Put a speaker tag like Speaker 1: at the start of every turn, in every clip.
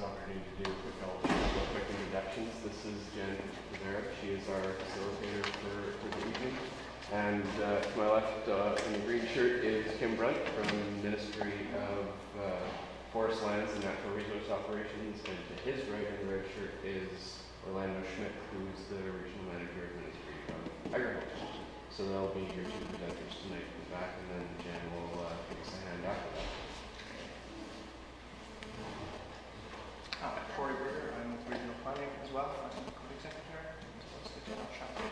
Speaker 1: opportunity to do a quick, quick introductions. This is Jen Pizarro. She is our facilitator for, for the evening. And uh, to my left, uh, in the green shirt, is Kim Brunt from Ministry of uh, Forest Lands and Natural Resource Operations. And to his right in the red shirt is Orlando Schmidt, who's the regional manager of Ministry of Agriculture. So they'll be your two presenters tonight in the back, and then Jen will uh, give us a hand after that.
Speaker 2: Corey Berger, I'm with Regional Planning as well, I'm the Secretary, Shop.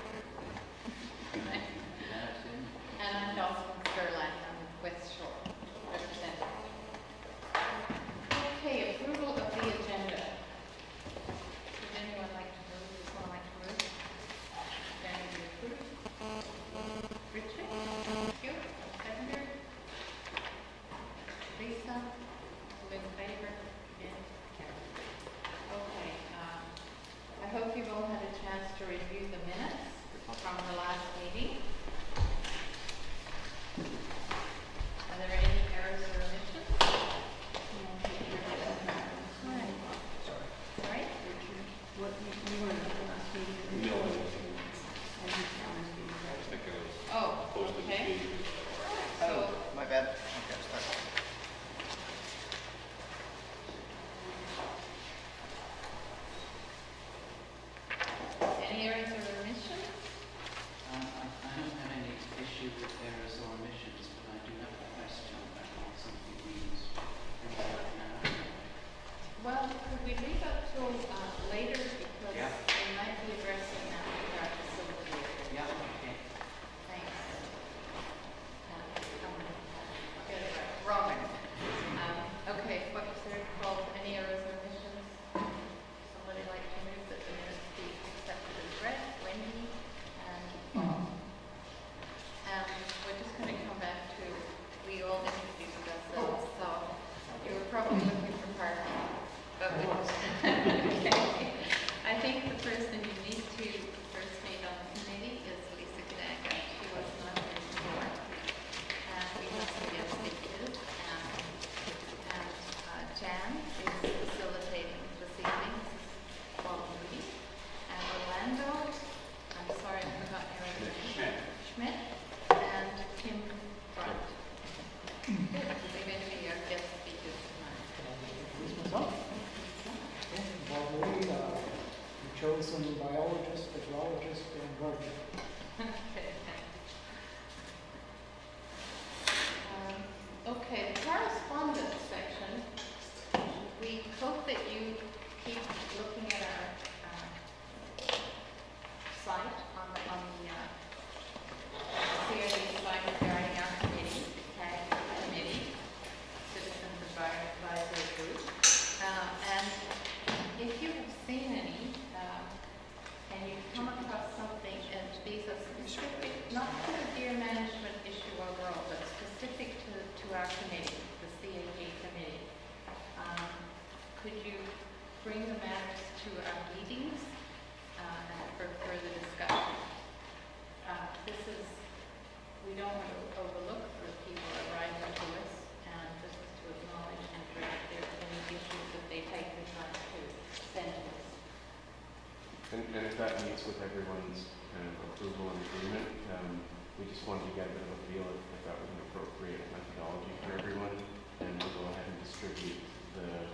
Speaker 3: And, if that
Speaker 1: meets with everyone's kind of approval and agreement, um, we just wanted to get a bit of a feel if, if that was an appropriate methodology for everyone, and we'll go ahead and distribute the,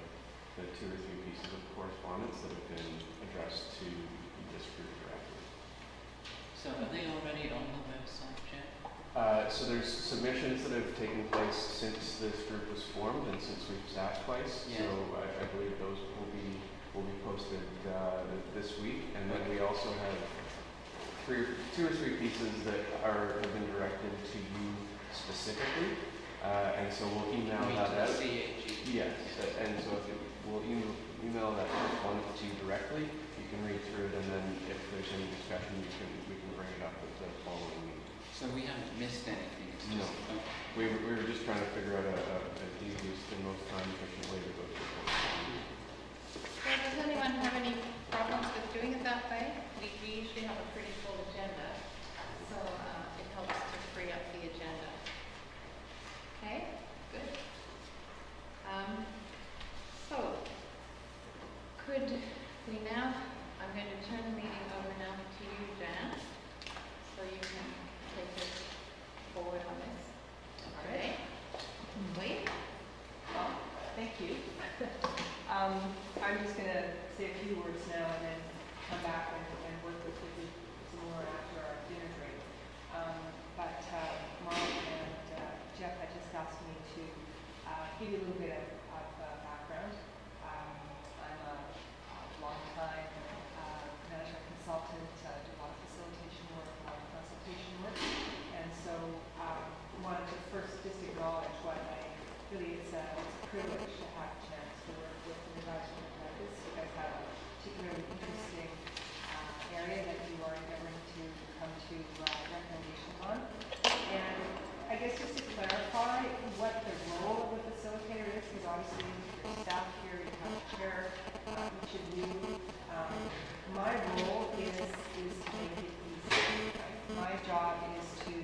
Speaker 1: the two or three pieces of correspondence that have been addressed to this group directly.
Speaker 4: So are they already on the website, Jen?
Speaker 1: Uh, so there's submissions that have taken place since this group was formed and since we've sat twice.
Speaker 4: Yeah.
Speaker 1: So I, I believe those will be, will be posted, uh, this week. And then we also have three, two or three pieces that are, have been directed to you specifically. Uh, and so we'll email
Speaker 4: mean,
Speaker 1: that
Speaker 4: to
Speaker 1: out.
Speaker 4: the
Speaker 1: Yes, and so if you, we'll email, email that correspondence to you directly. You can read through it and then if there's any discussion, you can, we can bring it up at the following meeting.
Speaker 4: So we haven't missed anything, it's
Speaker 1: No.
Speaker 4: just, okay.
Speaker 1: We were, we were just trying to figure out a, a, a easiest and most time efficient way to go through
Speaker 3: does anyone have any problems with doing it that way? We, we usually have a pretty full agenda, so uh, it helps to free up the agenda. Okay, good. Um, So, could We now, I'm going to turn the meeting over now to you, Jan, so you can take it forward on this. All right? Wait.
Speaker 5: Well, thank you. Um, I'm just gonna say a few words now and then come back and, and work with you some more after our dinner break. Um, but, uh, Mark and uh, Jeff had just asked me to, uh, give you a little bit of, of uh, background. Um, I'm a, a longtime, uh, management consultant, uh, do a lot of facilitation work, a lot of consultation work. And so, um, wanted to first just acknowledge what I really it's a, it's a privilege to have a chance to work with an advisory like this. You guys have a particularly interesting uh, area that you are endeavoring to come to uh. And I guess just to clarify what the role of the facilitator is, because obviously staff here, you have a chair, uh, each of you. Um, my role is, is to make it easy. My job is to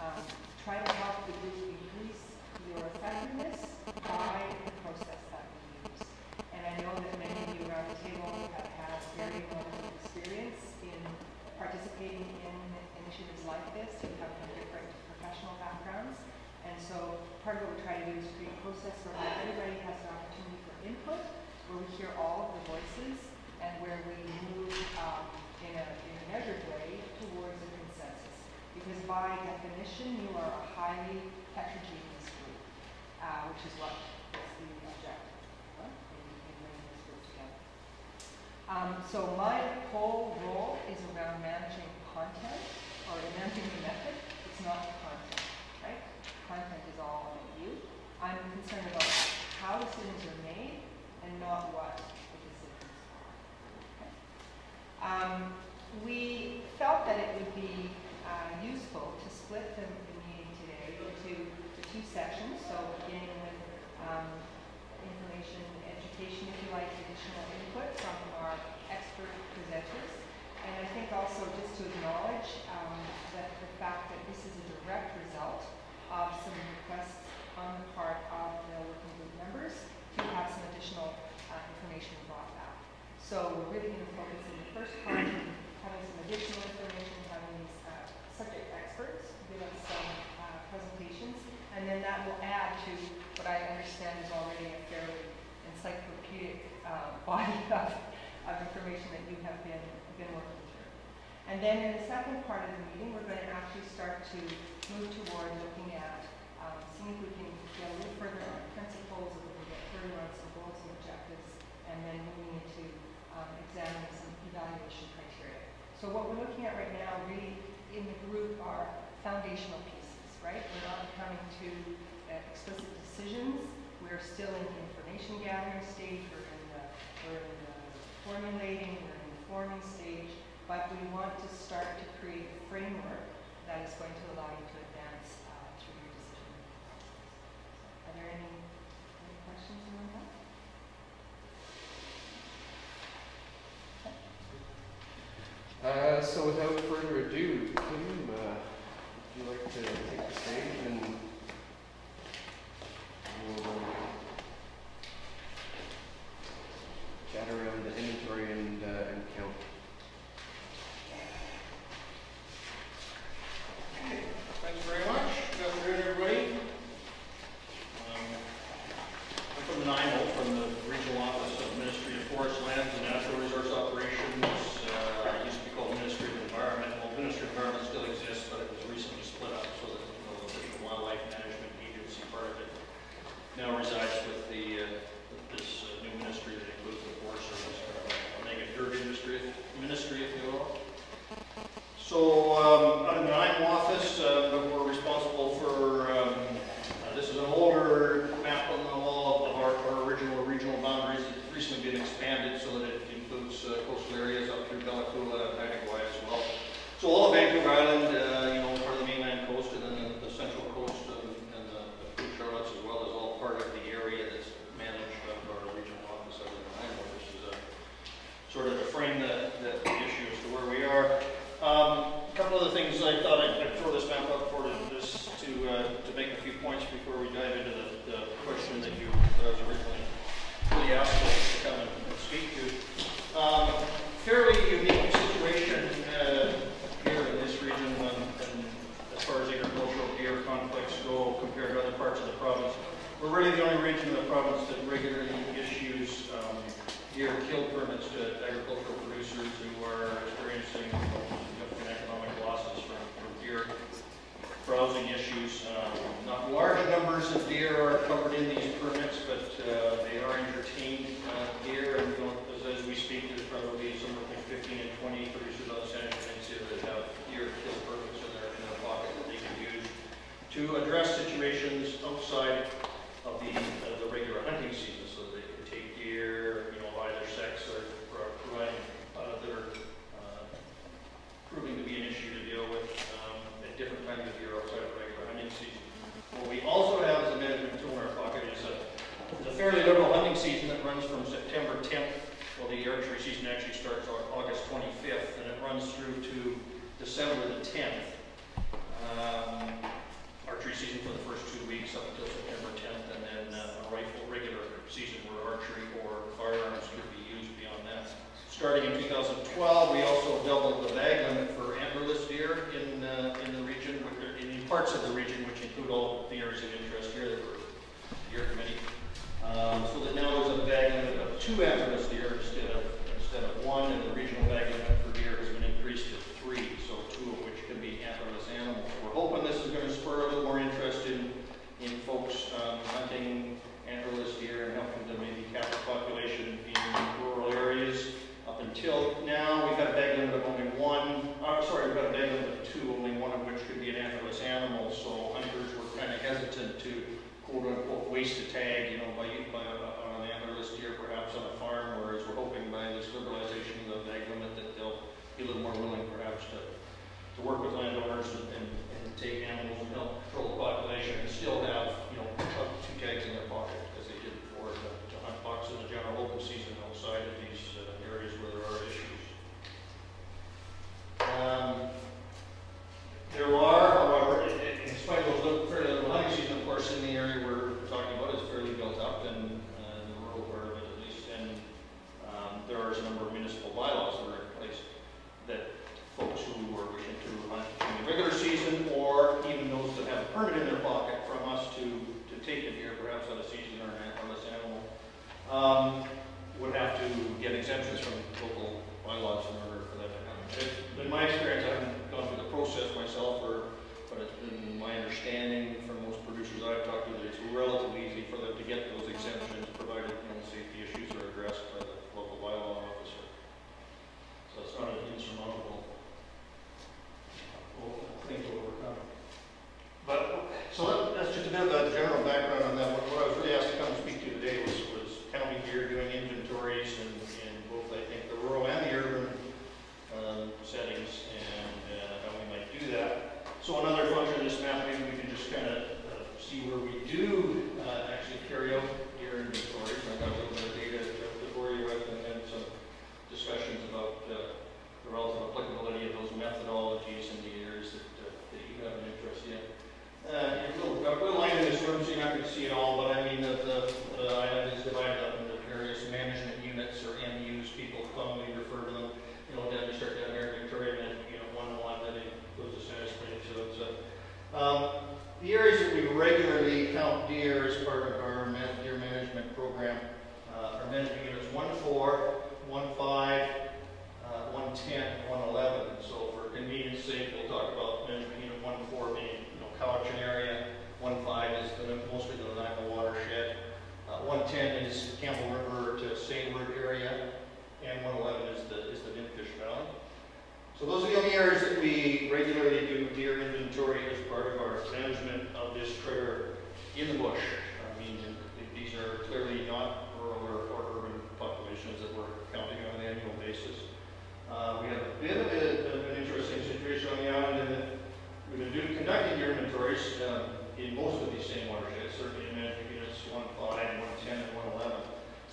Speaker 5: um, try to help the group increase your effectiveness by the process that we use. And I know that many of you around the table have had very limited experience in participating in initiatives like this. You have from different professional backgrounds. And so part of what we try to do is create a process where everybody has an opportunity for input, where we hear all of the voices, and where we move um, in, a, in a measured way towards a consensus. Because by definition, you are a highly heterogeneous group, uh, which is what is the objective huh, in, in bringing this group together. Um, so my whole role is around managing content or managing the method. It's not the content, right? Content is all about you. I'm concerned about how decisions are made and not what the decisions are. Okay? Um, we felt that it would be uh, useful to split the, the meeting today into two sections. So beginning with um, information, education, if you like, additional input from our expert presenters. And I think also just to acknowledge um, that the fact that this is a direct result of some requests on the part of the working group members to have some additional uh, information brought back. So we're really going to focus in the first part on having some additional information, having these uh, subject experts give us some uh, presentations, and then that will add to what I understand is already a fairly encyclopedic uh, body of, of information that you have been, been working. And then in the second part of the meeting, we're going to actually start to move toward looking at, um, seeing if we can get a little further on principles, if we can get further on some goals and objectives, and then moving into um, examining some evaluation criteria. So what we're looking at right now really in the group are foundational pieces, right? We're not coming to uh, explicit decisions. We're still in the information gathering stage. We're in the, we're in the formulating, we're in the forming stage. But we want to start to create a framework that is going to allow you to advance uh, through your decision. Are there any, any questions around that?
Speaker 1: Uh, so without further ado, Kim, uh, would you like to take the stage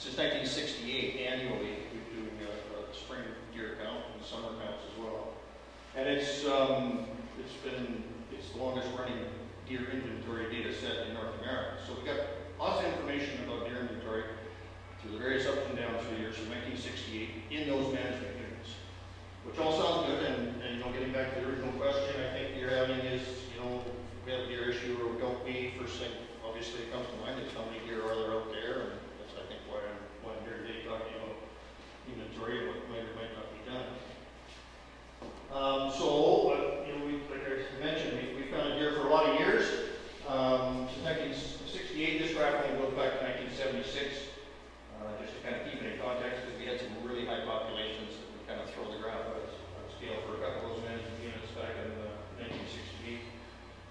Speaker 6: Since 1968, annually, we're doing a, a spring deer count and summer counts as well. And it's, um, it's been, it's the longest running deer inventory data set in North America. So we got lots of information about deer inventory through the various ups and downs through the years from 1968 in those management units. Which all sounds good, and, and you know, getting back to the original question, I think you're having is, you know, we have a deer issue or we don't, we first thing obviously comes to mind is how many deer are there out there and inventory and what might or might not be done. Um, so, uh, you know, we, like I mentioned, we, found a deer for a lot of years. Um, since nineteen sixty-eight, this graph only goes back to nineteen seventy-six. Uh, just to kind of keep it in context, because we had some really high populations that would kind of throw the graph out of scale for a couple of those management units back in uh, nineteen sixty-eight.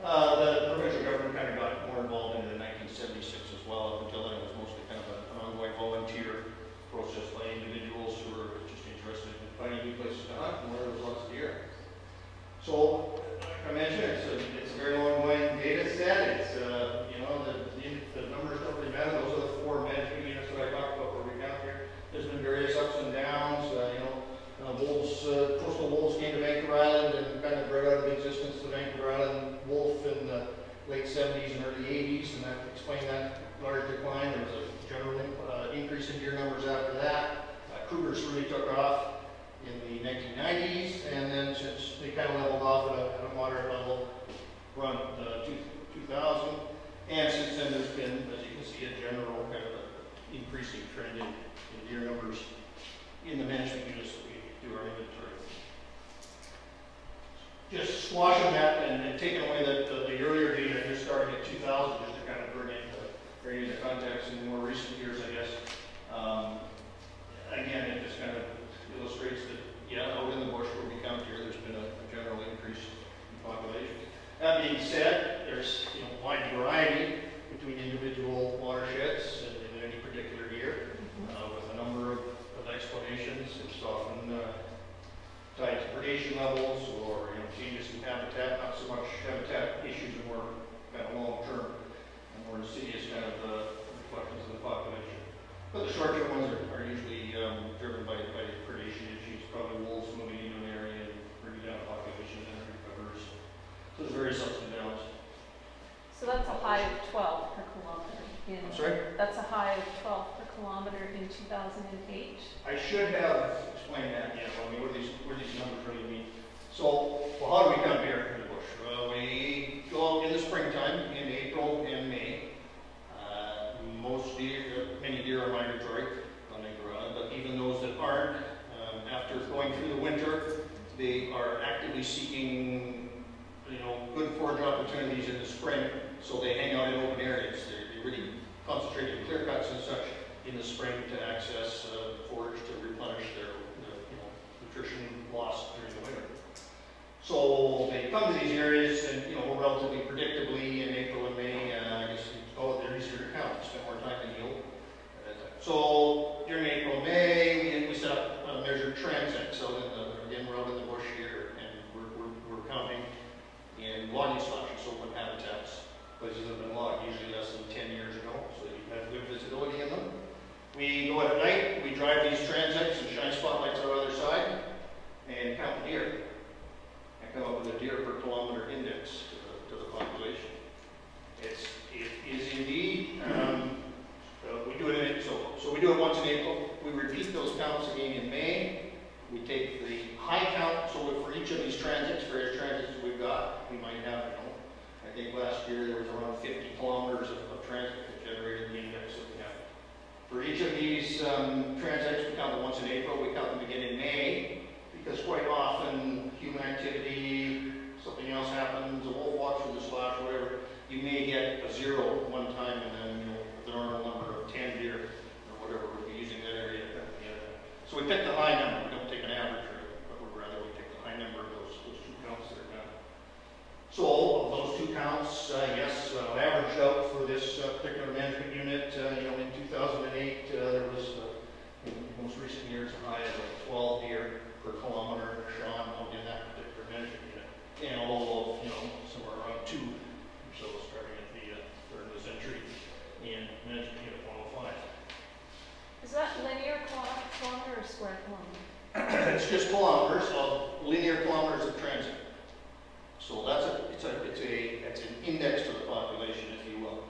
Speaker 6: Uh, the provincial government kind of got more involved in the nineteen seventy-six as well, up until then it was mostly kind of an ongoing volunteer process by individuals who are just interested in finding new places to hunt and where there was lots of deer. So, like I mentioned, it's a, it's a very ongoing data set, it's, uh, you know, the, the, the numbers don't really matter, those are the four management units that I talked about where we count here. There's been various ups and downs, uh, you know, uh, wolves, uh, coastal wolves came to Vancouver Island and kind of bred out of existence the Vancouver Island wolf in the late seventies and early eighties, and that explained that large decline. There was a general, increase in deer numbers after that. Uh, Cougars really took off in the nineteen nineties, and then since they kind of leveled off at a, at a moderate level, around uh, two, two thousand. And since then, there's been, as you can see, a general kind of a increasing trend in, in deer numbers in the management units that we do our inventory. Just squashing that and, and taking away the, the, the earlier data, just starting at two thousand, just to kind of bring it, bring it into context in more recent years, I guess. Um, again, it just kind of illustrates that, yeah, out in the bush where we come here, there's been a, a general increase in population. That being said, there's, you know, wide variety between individual watersheds in, in any particular year, uh, with a number of, of explanations. It's often, uh, tied to predation levels or, you know, changes in habitat, not so much habitat issues, and more kind of long-term insidious kind of, uh, reflections of the population. But the short-term ones are, are usually, um, driven by, by predation issues, probably wolves moving into an area and bringing down population and then recovers. So there's various ups and downs.
Speaker 5: So that's a high of twelve per kilometer in,
Speaker 6: I'm sorry?
Speaker 5: that's a high of twelve per kilometer in two thousand and eight?
Speaker 6: I should have explained that, yeah, I mean, what do these, what do these numbers really mean? So, well, how do we come here in the bush? Well, we go out in the springtime, in April and May. Most deer, many deer are migratory on Vancouver Island, but even those that aren't, um, after going through the winter, they are actively seeking, you know, good forage opportunities in the spring, so they hang out in open areas. They, they really concentrate in clear cuts and such in the spring to access uh, forage to replenish their, their you know, nutrition lost during the winter. So they come to these areas and, you know, relatively predictably in April to spend more time in yield. So during April, May, we, we set up a measured transect, so then, the, again, we're out in the bush here and we're, we're, we're counting in logging slash so open habitats. Places that have been logged usually less than ten years ago, so you have good visibility in them. We go at night, we drive these transects and shine spotlights on the other side and count the deer. And come up with a deer per kilometer index to the, to the population. It's, it is indeed, um, uh, we do it in, so, so we do it once in April. We repeat those counts again in May. We take the high count, so for each of these transects, various transects we've got, we might have, you know, I think last year there was around 50 kilometers of, of transect that generated the index that we have. For each of these um, transects, we count them once in April, we count them again in May, because quite often human activity, something else happens, a wolf walks through the slash, whatever, you may get a zero one time, and then, you know, the normal number of 10 deer, or whatever, we'd be using that area. So we pick the high number, we don't take an average, but we'd rather we take the high number of those, those two counts that are done. So, all of those two counts, uh, yes, uh, averaged out for this uh, particular management unit, uh, you know, in 2008, uh, there was, uh, in most recent years, a high of like 12 deer per kilometer out in that particular management unit. And a low of, you know, somewhere around two, so starting at the uh, third of the century in management unit 105.
Speaker 5: Is that linear kilo- kilometer or square kilometer?
Speaker 6: It's just kilometers of linear kilometers of transect. So that's a, it's a, it's a, it's an index to the population, if you will.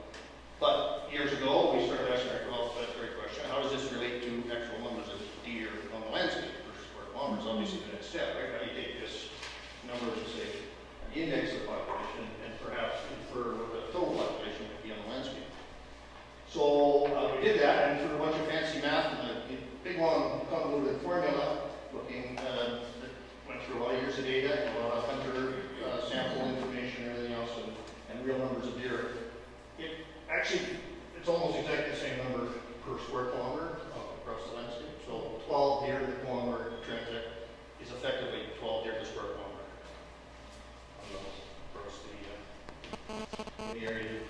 Speaker 6: But years ago, we started asking ourselves that very question, how does this relate to actual numbers of deer on the landscape per square kilometers? Mm-hmm. Obviously, the next step, right? How do you take this number to say, an index of the population, and perhaps infer what the total population so uh, we did that, and through a bunch of fancy math and a big, long, convoluted formula, looking uh, went through a lot of years of data
Speaker 7: a lot of
Speaker 6: hunter uh, sample information and everything else,
Speaker 5: and,
Speaker 6: and real numbers of deer. It actually, it's almost exactly the
Speaker 8: same number
Speaker 6: per square kilometer across the landscape. So 12 deer per kilometer transect is effectively 12 deer per
Speaker 3: square kilometer across the,
Speaker 6: uh, the area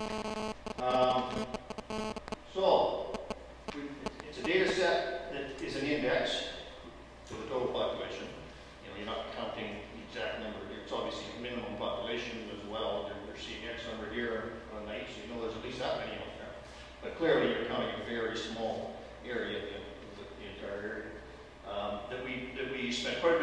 Speaker 6: um, so
Speaker 7: it's a
Speaker 6: data set that is an index to the total population. You know, you're not counting the exact number. It's obviously minimum population as well. You're, seeing X number here on night, so you know there's at least that many out there. But clearly you're counting a very small
Speaker 9: area
Speaker 6: of the, the entire area. Um, that we that we spent quite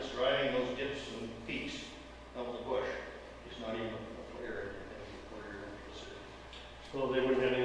Speaker 6: that's driving those dips and peaks out of the bush. It's not even a clear, a clear. So they wouldn't have any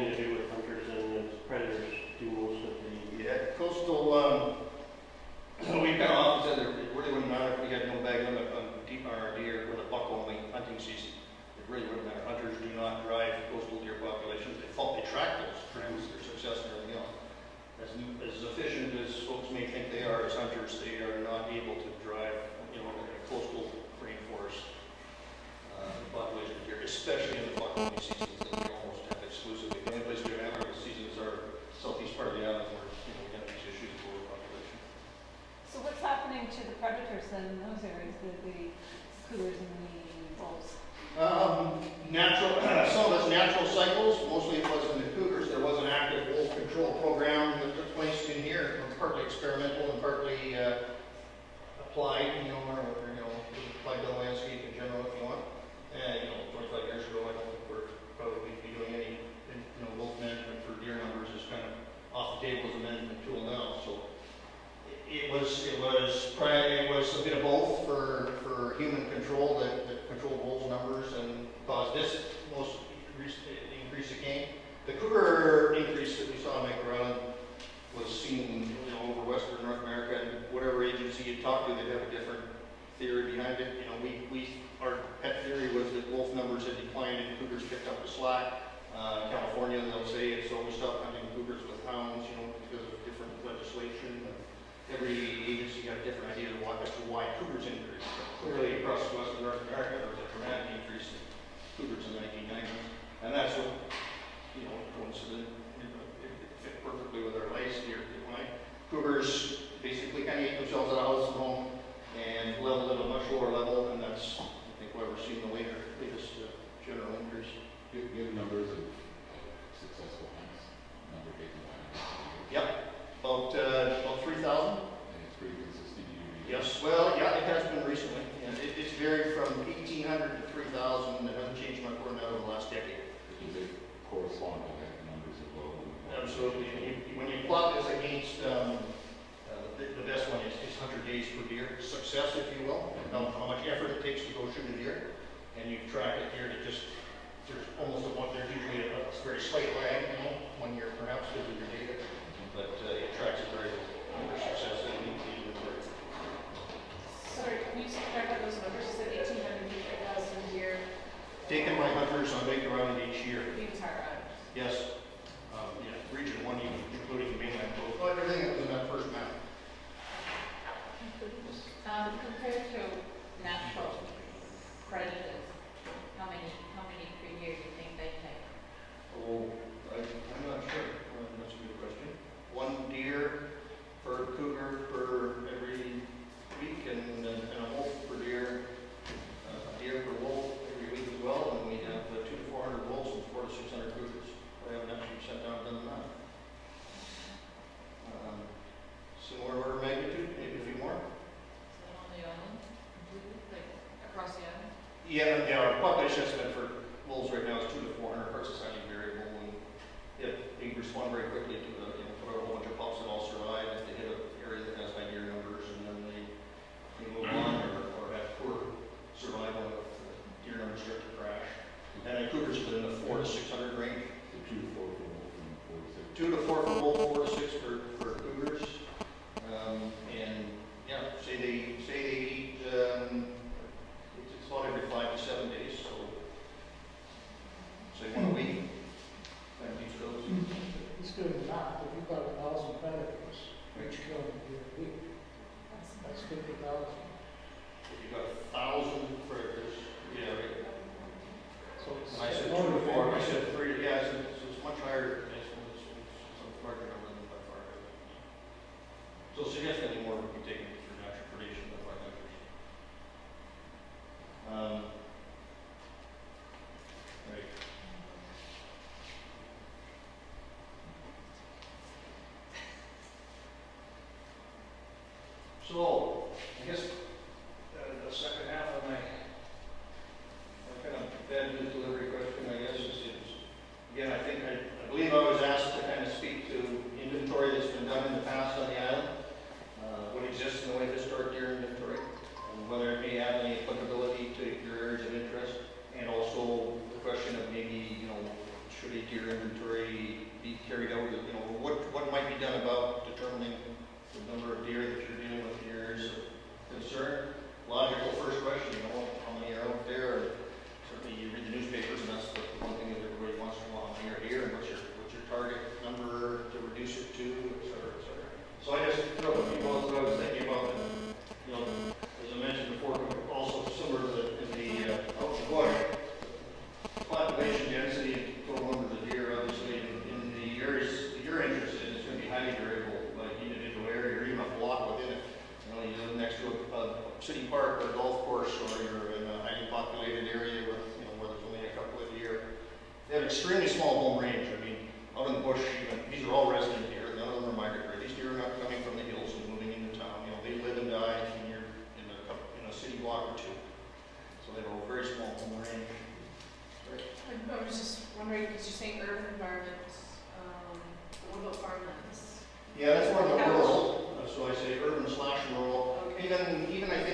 Speaker 6: Even, even I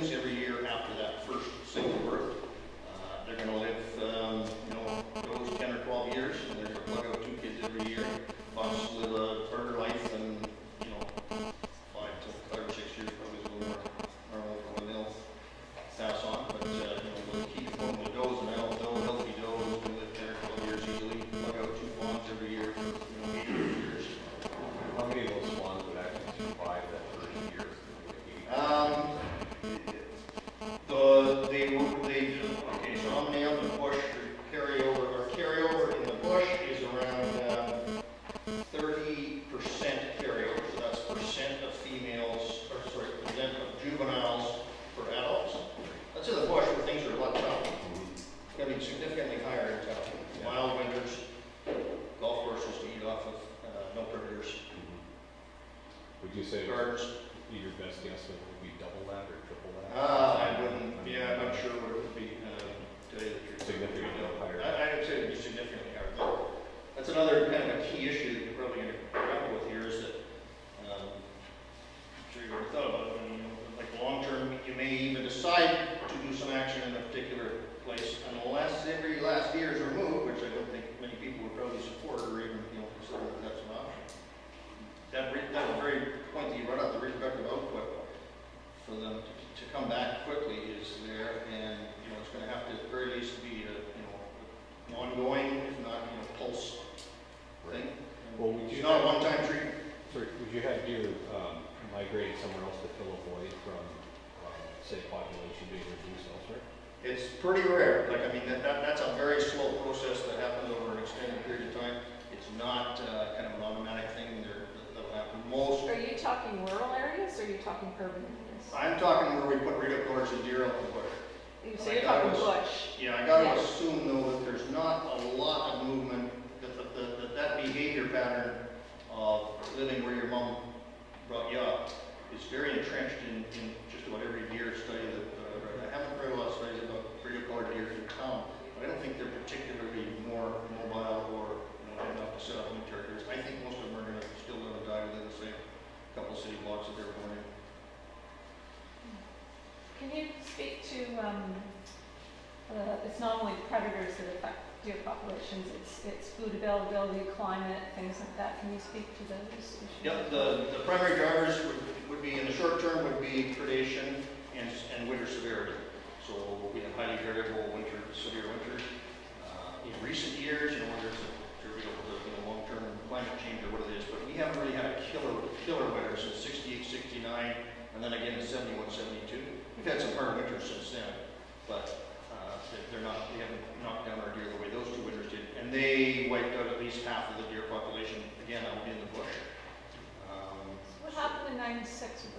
Speaker 9: things every year after that first single birth. Uh, they're going to live, um,
Speaker 10: you
Speaker 9: know,
Speaker 6: those
Speaker 9: 10 or
Speaker 6: 12 years,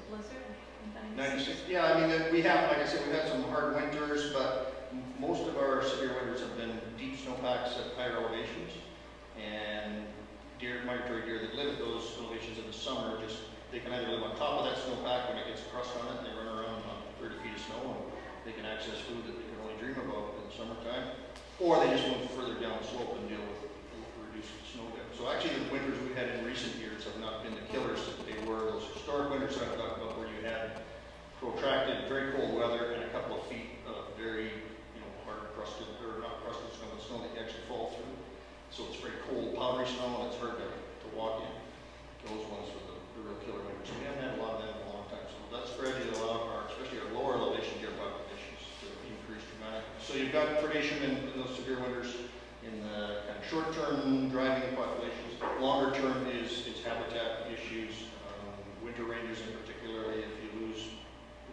Speaker 6: blizzard
Speaker 9: 96? Yeah, I mean, we have, like I said, we've had some hard winters, but most of our severe winters have been deep snowpacks at higher elevations. And deer, migratory deer that live at those elevations in the summer, just they can either live on top of that snowpack when it gets crust on it and they run around on 30 feet of snow and they can access food that they can only dream about in the summertime, or they just move further down the slope and deal with snow. So actually, the winters we had in recent years have not been the killers that they were. Those historic winters I've talked about, where you had protracted, very cold weather and a couple of feet of very, you know, hard crusted or not crusted snow, but snow that you actually fall through. So it's very cold, powdery snow, and it's hard to, to walk in. Those ones were the, the real killer winters. We haven't had a lot of that in a long time. So that's spreading a lot of our, especially our lower elevation gear populations to increase dramatically. So you've got predation in, in those severe winters in the kind of short-term driving populations. Longer term is, its habitat issues. Um, winter rangers, in particular, if you lose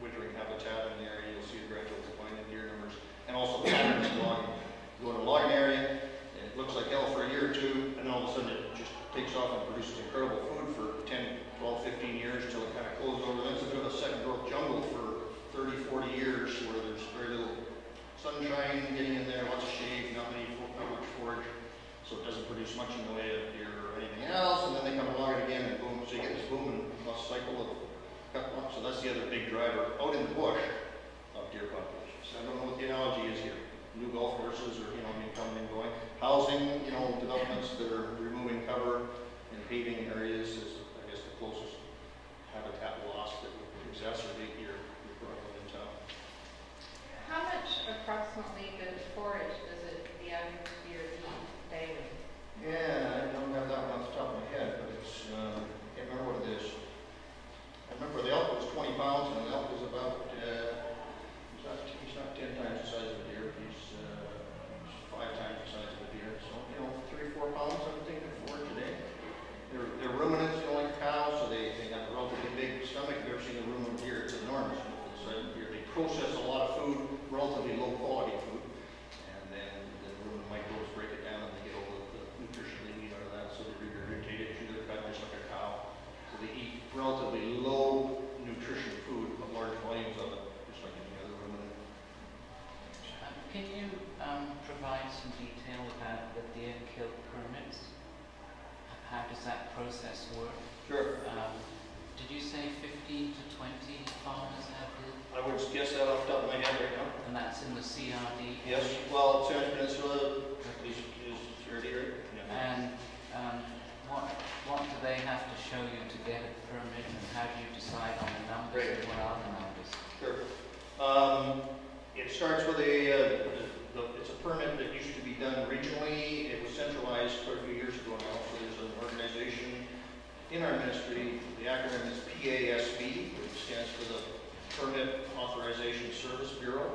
Speaker 9: wintering habitat in the area, you'll see a gradual decline in deer numbers. And also patterns along, go to a logging area, and it looks like hell for a year or two, and all of a sudden it just
Speaker 6: takes off and produces incredible food for 10, 12, 15 years until it kind of closes over. Then it's a bit of a second growth jungle for 30, 40 years where there's very little sunshine getting in there, lots of shade, produce much in the way of deer or anything else. And then they come along again and boom, so you get this boom and bust cycle of cut off. So that's the other big driver out in the bush of deer populations. So I don't know what the analogy is here. New golf courses or, you know, mean, coming and going. Housing, you know, developments that are removing cover and paving areas is, I guess, the closest habitat loss that would exacerbate your, your in town.
Speaker 3: How much approximately does forage does it, the average?
Speaker 6: Yeah, I don't have that off the top of my head, but it's, uh, can't remember what it is. I remember the elk was twenty pounds and the elk was about, uh, he's not, he's not ten times the size of a deer, he's, uh, five times the size of a deer, so, you know, three, four pounds, I'm thinking for today. They're, they're ruminants, you like cows, so they, they got a relatively big stomach, you've ever seen a ruminant deer, it's enormous, deer. They process a lot of food, relatively low quality food, and then the rumen microbes break it down and they get all the, the nutrition they need out of that, so they regurgitate it through their gut just like a cow. So they eat relatively low nutrition food, but large volumes of it, just like any other ruminant.
Speaker 4: Um, Can you um, provide some detail about the deer kill permits? How does that process work?
Speaker 6: Sure.
Speaker 4: Um, Did you say 15 to 20 farmers have it?
Speaker 6: I would guess that off the top of my head right now.
Speaker 4: And that's in the CRD?
Speaker 6: Yes, well, Saanich Peninsula is, is here, here.
Speaker 4: And um, what, what do they have to show you to get a permit and how do you decide on the numbers
Speaker 6: Great.
Speaker 4: and what are the numbers?
Speaker 6: Sure. Um, it starts with a, uh, the, it's a permit that used to be done regionally. It was centralized quite a few years ago now, so there's an organization in our ministry, the acronym is PASB, which stands for the Permit Authorization Service Bureau.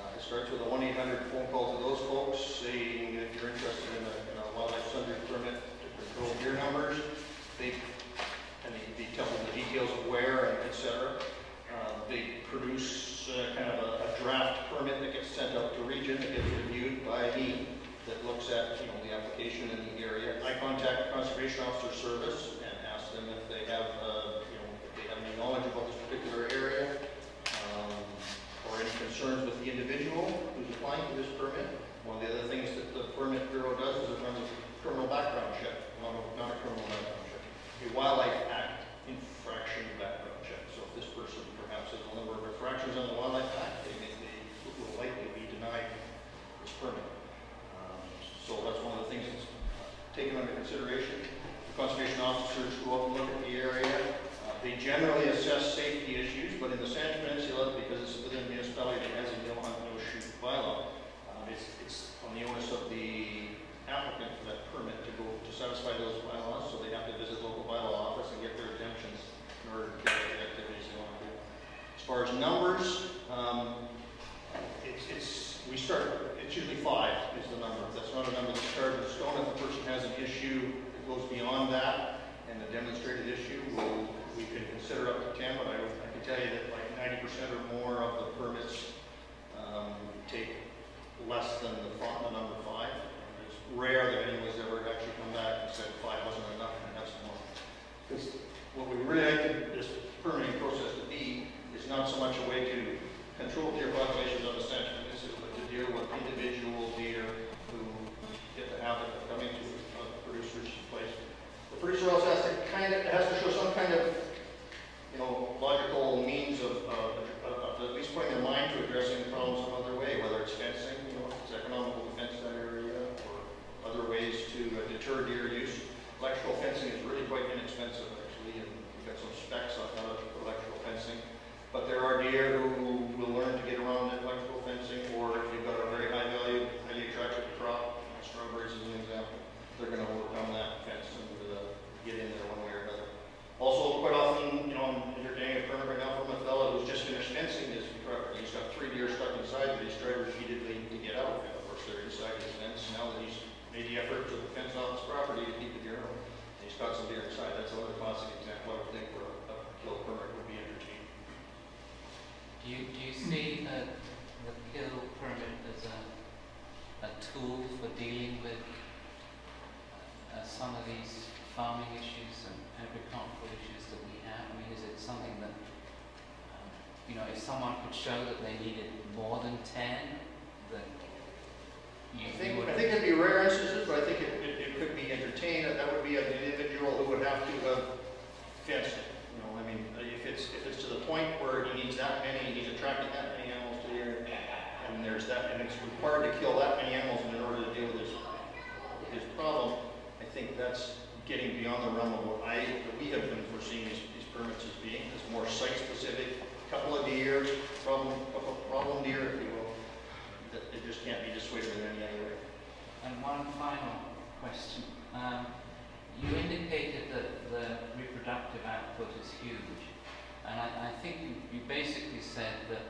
Speaker 6: Uh, it starts with a one eight hundred phone call to those folks saying if you're interested in a, in a wildlife sundry permit to control deer numbers, they, and they, they tell them the details of where and et cetera. Uh, They produce uh, kind of a a draft permit that gets sent out to region, that gets reviewed by me, that looks at, you know, the application in the area. I contact the Conservation Officer Service and ask them if they have, uh, you know, if they have any knowledge about this particular area, um, or any concerns with the individual who's applying for this permit. One of the other things that the permit bureau does is it runs a criminal background check, not a, not a criminal background check, a wildlife act background check. So if this person perhaps has a number of infractions on the wildlife act, they may, they will likely be denied this permit. Um, So that's one of the things that's taken under consideration. The conservation officers go up and look at the area. Uh, They generally assess safety issues, but in the Saanich Peninsula, because it's within the municipality that has a no hunt, no shoot bylaw, um, it's, it's on the onus of the applicant for that permit to go to satisfy those bylaws, so they have to visit the local bylaw office and get their exemptions in order to carry the activities they want to do. As far as numbers, um, it's, it's, we start, it's usually five is the number. If That's not a number that's carved in stone. If the person has an issue that goes beyond that and the demonstrated issue, we'll, we can consider up to ten, but I, I can tell you that like ninety percent or more of the permits, um, take less than the font, the number five. It's rare that anyone's ever actually come back and said five wasn't enough and some more. Because what we really like this permitting process to be is not so much a way to control deer populations on the Central Peninsula, but to deal with individual deer who get the habit of coming to a producer's place. The producer also has to kind of, has to show some kind of, you know, logical means of, of, at least putting their mind to addressing the problem some other way, whether it's fencing, you know, it's economical to fence that area, or other ways to uh, deter deer use. Electrical fencing is really quite inexpensive, actually, and we've got some specs on how to electrical fencing. But there are deer who will learn to get around that electrical fencing, or if you've got a very high value, highly attractive crop, strawberries as an example, they're gonna overcome that fence and uh, get in there one way or another. Also, quite often, you know, I'm entertaining a permit right now from a fellow who's just finished fencing his property. He's got three deer stuck inside that he's tried repeatedly to get out. And of course, they're inside his fence. Now that he's made the effort to fence off his property to keep the deer out, he's got some deer inside. That's another classic example I would think where a a kill permit would be entertained.
Speaker 4: Do you, do you see the, the kill permit as a, a tool for dealing with a some of these farming issues and agricultural issues that we have? I mean, is it something that, um, you know, if someone could show that they needed more than ten, that you
Speaker 6: I think,
Speaker 4: would...
Speaker 6: I think it'd be rare instances, but I think it, it, it could be entertained, and that would be an individual who would have to have fenced it. You know, I mean, if it's, to the point where he needs that many, he's attracting that many animals to the area, and there's that, and it's required to kill that many animals in order to deal with his, his problem, I think that's getting beyond the realm of what I, that we have been foreseeing these, these permits as being. It's more site-specific, couple of deer, problem, problem deer, if you will, that it just can't be dissuaded in any other way.
Speaker 4: And one final question. Um, you indicated that the reproductive output is huge, and I, I think you, you basically said that,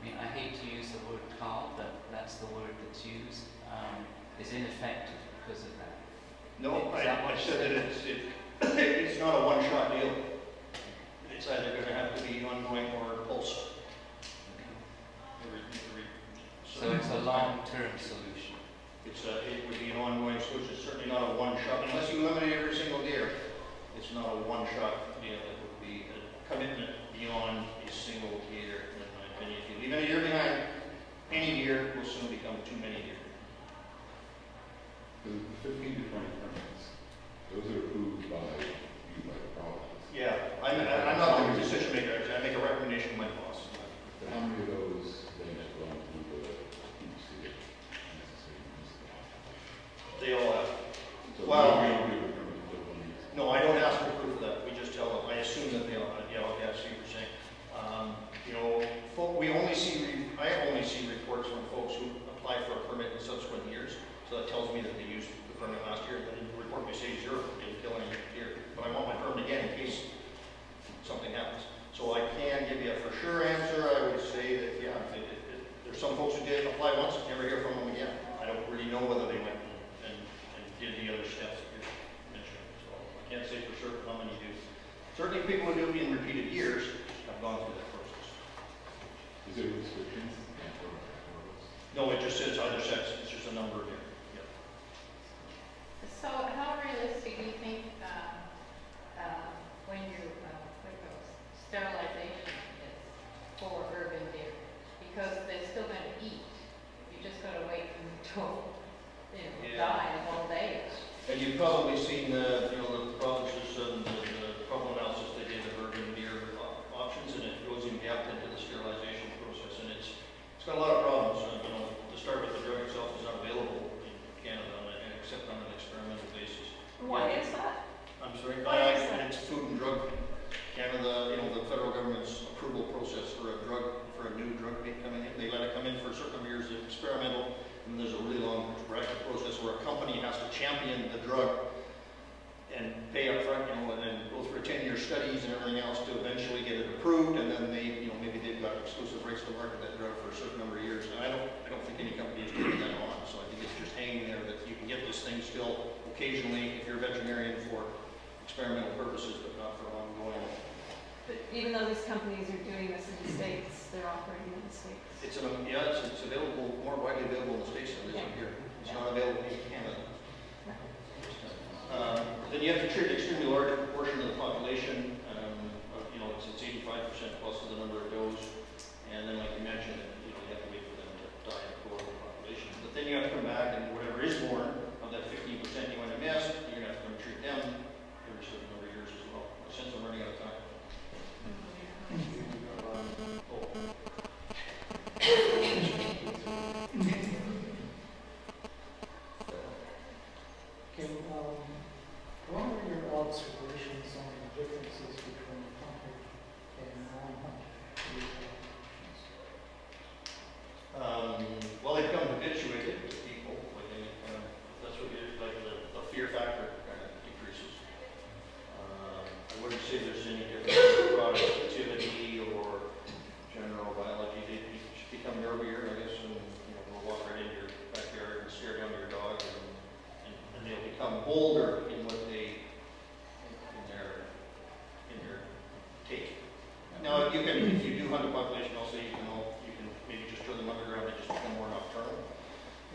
Speaker 4: I mean, I hate to use the word carp, but that's the word that's used, um, is ineffective because of that.
Speaker 6: No,
Speaker 4: Is
Speaker 6: I,
Speaker 4: that
Speaker 6: I said that it's, it, it's not a one-shot deal. It's either gonna have to be ongoing or pulse. Every.
Speaker 4: So it's a long-term solution.
Speaker 6: It's a, it would be an ongoing solution, It's certainly not a one-shot, unless you eliminate every single deer. It's not a one-shot deal, it would be a commitment beyond a single year, in my opinion. If you leave any deer behind, any year will soon become too many years.
Speaker 11: The fifteen to twenty permits, those are approved by you, by the province.
Speaker 6: Yeah, I'm, I'm not the decision maker, I make a recommendation to my boss.
Speaker 11: But how many of those then have gone through the PUC necessary?
Speaker 6: They all have.
Speaker 11: So
Speaker 6: Well-
Speaker 11: we don't give a permit to one.
Speaker 6: No, I don't ask for proof of that, we just tell them, I assume that they all, yeah, okay, I see what you're saying. Um, you know, we only see, I only see reports from folks who apply for a permit in subsequent years, so that tells me that they used the permit last year, the report may say zero, didn't kill any deer, but I want my permit again in case something happens. So I can give you a for sure answer, I would say that, yeah, it, it, it, there's some folks who did apply once, never hear from them again. I don't really know whether they went and, and did the other steps that you're mentioning, so I can't say for sure how many do. Certainly people who do it in repeated years have gone through that process.
Speaker 11: Is there restrictions? Can't go back and forth?
Speaker 6: No, it just says either sex, it's just a number of deer. Yeah.
Speaker 3: So how realistic do you think, uh, uh, when you, uh, what sterilization is for urban deer? Because they're still gonna eat, You're just gotta wait until, you know,
Speaker 6: Yeah.
Speaker 3: die of old age.
Speaker 6: And you've probably seen the, you know, the provinces and the, the problem analysis they did of urban deer op- options, and it goes in depth into the sterilization process, and it's, it's got a lot of problems, uh, you know, to start with, the drug itself is not available in Canada, on a- except on an experimental basis.
Speaker 9: Why is that?
Speaker 6: I'm sorry,
Speaker 9: Why is
Speaker 6: uh,
Speaker 9: that?
Speaker 6: it's Food and Drug Canada, you know, the federal government's approval process for a drug, for a new drug being coming in. They let it come in for a certain number of years, experimental, and there's a really long process where a company has to champion the drug and pay up front, you know, and then go through ten-year studies and everything else to eventually get it approved, and then they, you know, maybe they've got exclusive rights to market that drug for a certain number of years. And I don't, I don't think any company is taking that on, so I think it's just hanging there that you can get this thing still occasionally, if you're a veterinarian, for experimental purposes, but not for ongoing.
Speaker 9: But even though these companies are doing this in the States, they're operating in the States.
Speaker 6: It's, an- yeah, it's, it's available, more widely available in the States than it is in here. It's not available in Canada. Um, Then you have to treat an extremely large proportion of the population, um, you know, it's, it's eighty-five percent plus of the number of does. And then like you mentioned, you know, you have to wait for them to die grow the population. But then you have to come back and whatever is born, of that fifteen percent you want to miss, you're gonna have to come treat them every certain number of years as well. Since I'm running out of time.
Speaker 7: Can, um, what are your observations on the differences between hunter and non-hunter populations?
Speaker 6: Um, well, they become habituated to people, like, they, um, that's what you, like, the, the fear factor kind of decreases. Um, I wouldn't say there's any difference in productivity or general biology, they just become nervier, I guess, and, you know, will walk right into your backyard and stare down your dog, and, and, and they'll become bolder in what they, in their, in their take. Now, you can, if you do hunt a population, also you can, them underground, they just become more nocturnal.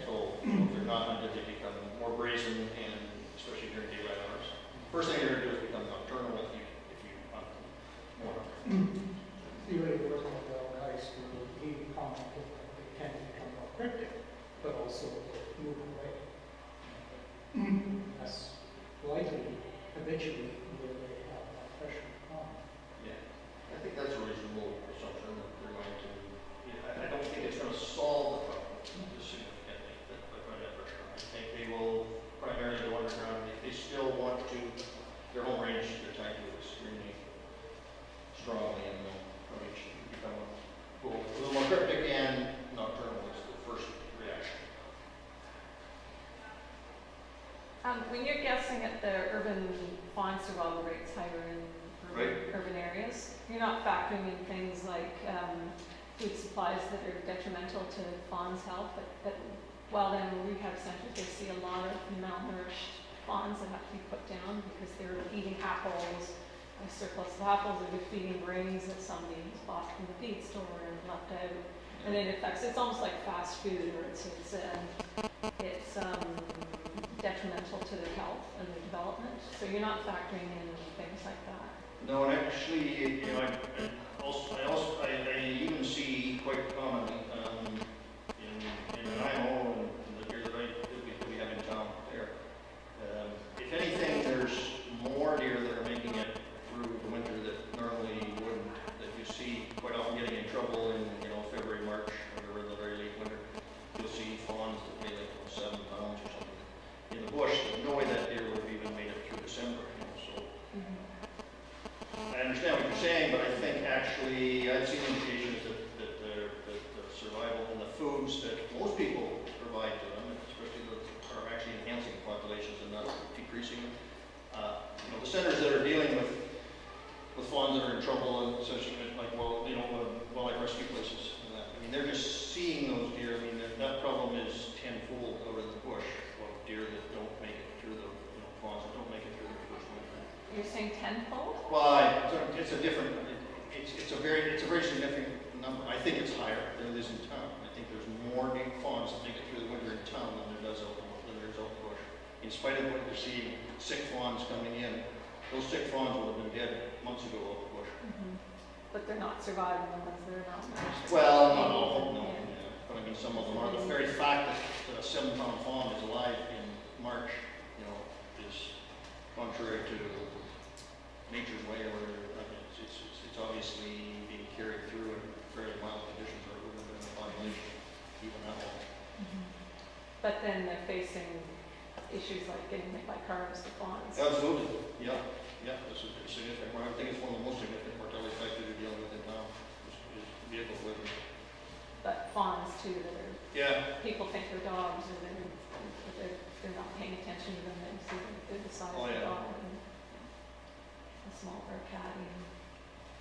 Speaker 6: So if they're not hunted, they become more brazen and especially during daylight hours. First thing they're gonna do is become nocturnal if you, if you hunt them more nocturnal. Hmm.
Speaker 7: Theory was on Val Geist, where he commented that they can become more cryptic, but also move away. Hmm. That's likely habitually where they have that pressure on.
Speaker 6: Yeah, I think that's a reasonable don't think it's gonna solve the problem significantly, but, but by that pressure. I think they will primarily go underground, if they still want to, their home range, they're tied to extremely strongly and they'll probably should become a little, a little more cryptic and nocturnal is the first reaction.
Speaker 9: Um, when you're guessing at the urban fawn survival rates higher in urban, urban areas, you're not factoring in things like, um, food supplies that are detrimental to fawn's health, but, but while they're in rehab centers, they see a lot of malnourished fawns that have to be put down because they're eating apples, a surplus of apples, or they're feeding grains that somebody has bought from the feed store and left out. And it affects, it's almost like fast food, or it's, it's, um, it's, um, detrimental to their health and their development. So you're not factoring in things like that.
Speaker 6: No, and actually, you know, I, also, I also, I, I even see quite commonly, um, in, in Nanaimo and the deer that I, that we, that we have in town there. Um, if anything, there's more deer that are making it through the winter that normally wouldn't, that you see quite often getting in trouble in, you know, February, March, or the very late winter. You'll see fawns that weigh like seven pounds or something in the bush, there's no way that deer would have even made it through December, you know, so. I understand what you're saying, but I think actually, I've seen indications that, that the, that the survival and the foods that most people provide to them, especially those are actually enhancing populations and not decreasing them. Uh, you know, the centers that are dealing with, with fawns that are in trouble and such, like, well, you know, uh, wildlife rescue places and that, I mean, they're just seeing those deer, I mean, that, that problem is tenfold out in the bush of deer that don't make it through the, you know, fawns that don't make it through the first winter.
Speaker 9: You're saying tenfold?
Speaker 6: Well, I- it's a- it's a different, it's, it's a very, it's a very significant number. I think it's higher than it is in town. I think there's more big fawns that make it through the winter in town than there does out, in- than there is out in the bush. In spite of what you're seeing, sick fawns coming in, those sick fawns would have been dead months ago out in the bush.
Speaker 9: But they're not surviving the ones that are not nourished.
Speaker 6: Well, not all of them, no,
Speaker 9: Yeah.
Speaker 6: yeah. but I mean, some of them are. The very fact that that a seven pound fawn is alive in March, you know, is contrary to nature's way or whatever. I mean, it's, it's, it's- it's obviously being carried through in fairly mild conditions or within the population, even that long.
Speaker 9: But then they're facing issues like getting hit by cars, the fawns.
Speaker 6: Absolutely, yeah, yeah, this is it's significant. One. I think it's one of the most significant mortality factors you're dealing with in town, is, is vehicle collision.
Speaker 9: But fawns too, that are,
Speaker 6: Yeah,
Speaker 9: people think they're dogs and they're, but they're, they're not paying attention to them, they see them, they're the size
Speaker 6: Oh,
Speaker 9: of a
Speaker 6: yeah.
Speaker 9: dog and a small or a cat.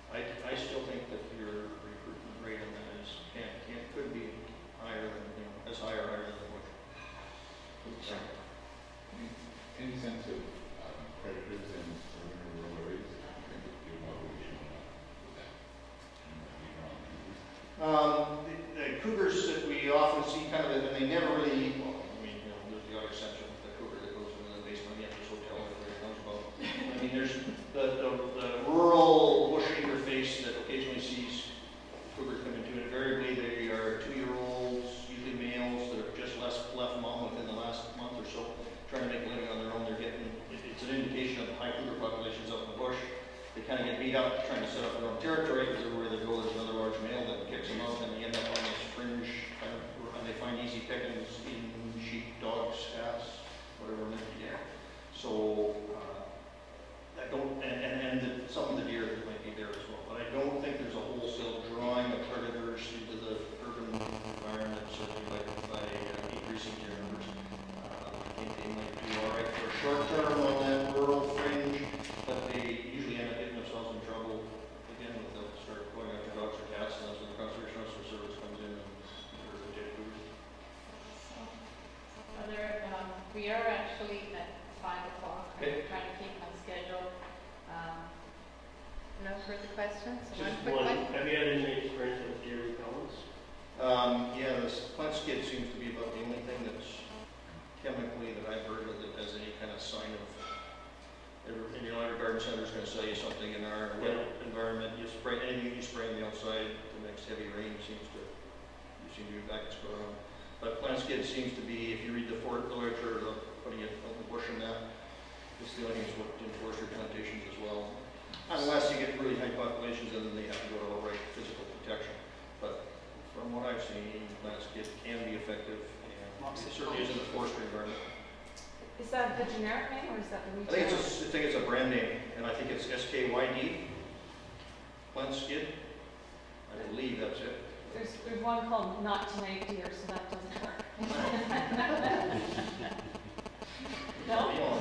Speaker 6: I, I still think that your recruitment rate on that is, can, can, could be higher than, you know, as higher, higher than
Speaker 11: Any sense of um, predators in
Speaker 6: never
Speaker 3: actually met five o'clock. I'm Okay. trying to keep my schedule. Um, No further questions?
Speaker 12: Just one, have you had any experience with dairy pellets?
Speaker 6: Um, yeah, the Plantskydd seems to be about the only thing that's chemically that I've heard of that has any kind of sign of, every- you know, every garden is gonna sell you something in our wet environment, you spray, anything you spray on the outside, the next heavy rain seems to, you seem to be back to square. But Plantskydd seems to be, if you read the for- literature, the putting it open bush in that. It's the audience worked in forestry plantations as well. Unless you get really high populations and then they have to go to outright physical protection. But from what I've seen, Plantskydd can be effective and it certainly is in the forestry environment.
Speaker 9: Is that the generic name or is that the
Speaker 6: I think it's, a, I think it's a brand name and I think it's SKYD, Plantskydd. I believe that's it.
Speaker 9: There's, there's one called Not Tonight
Speaker 13: Deer, so that doesn't work. helpful.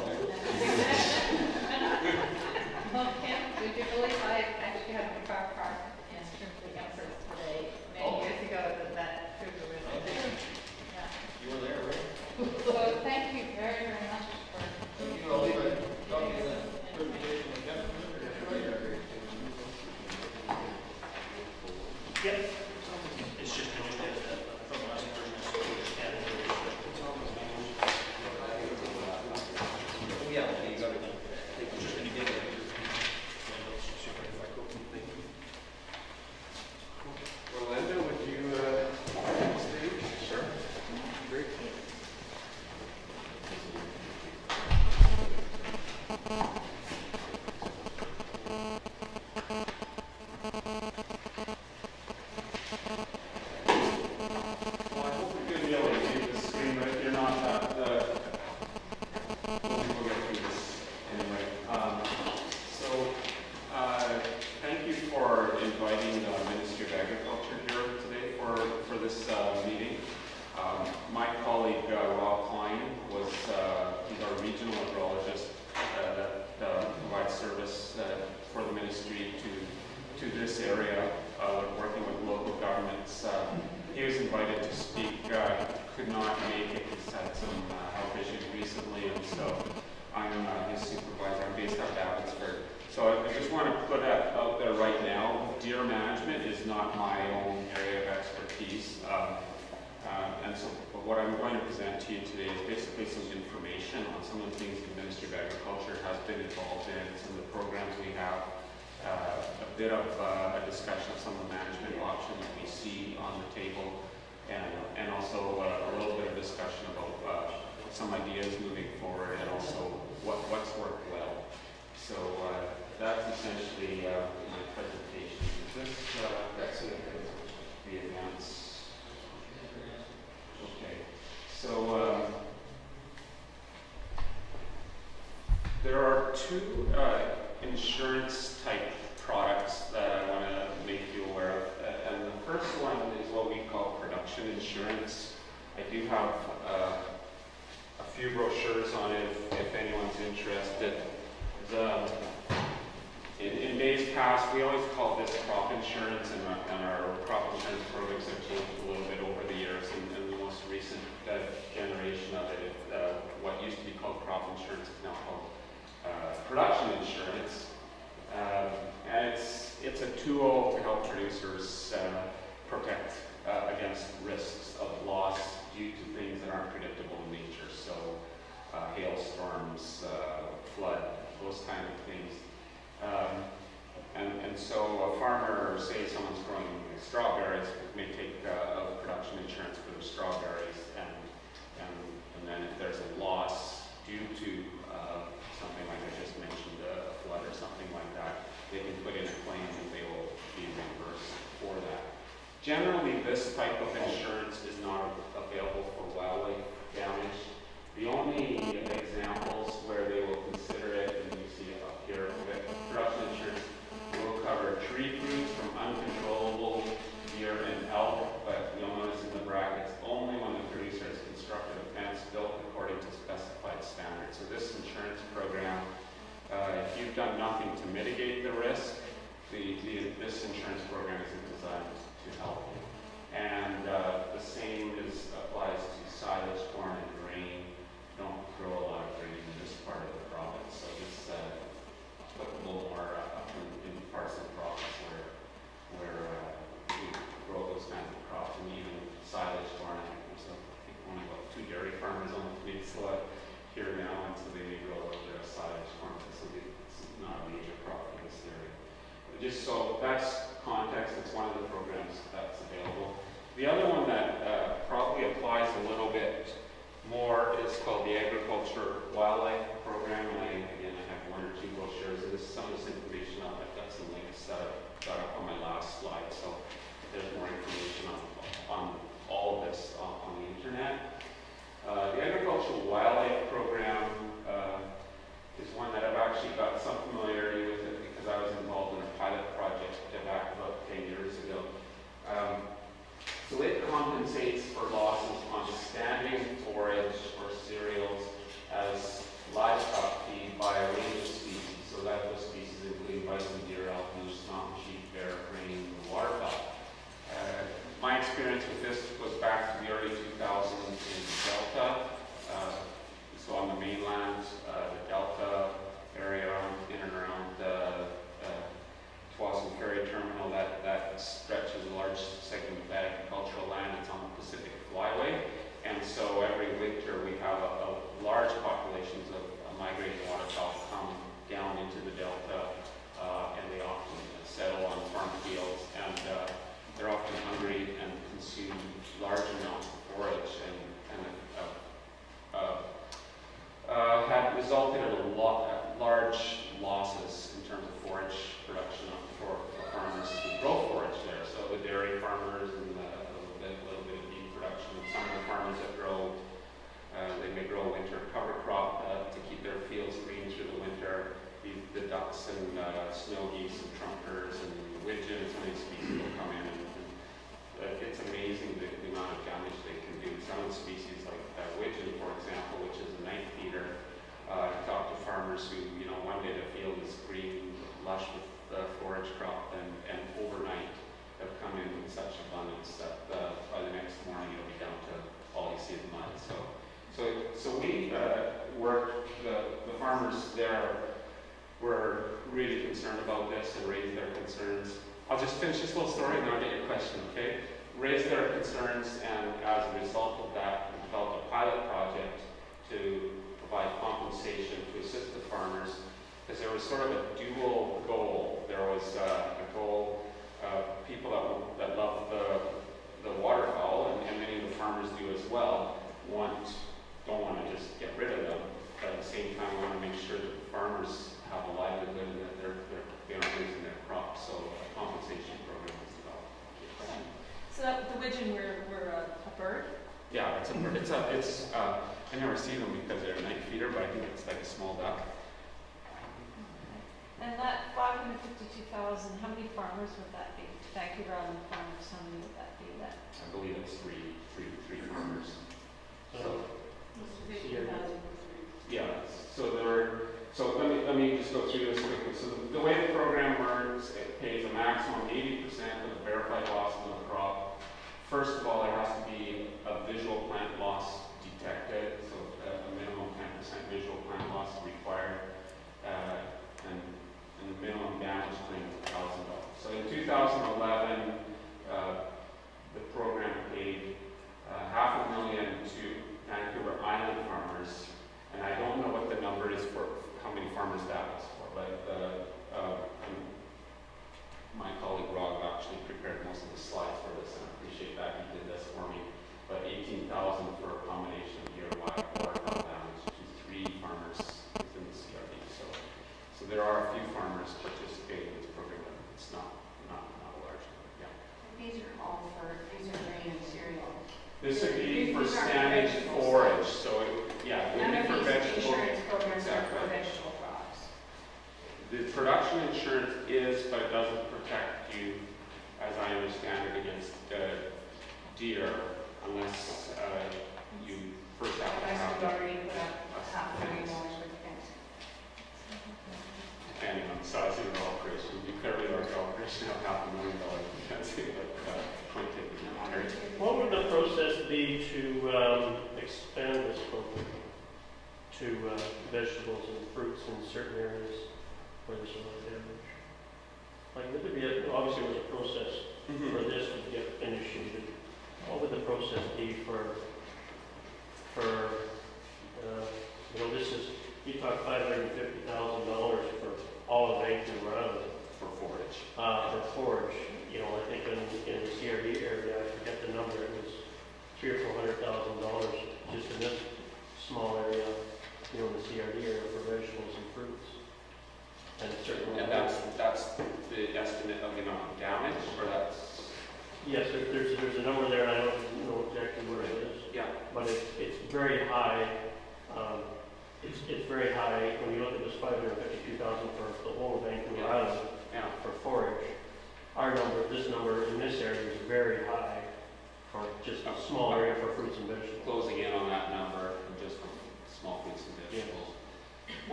Speaker 13: this goes back to the early 2000s.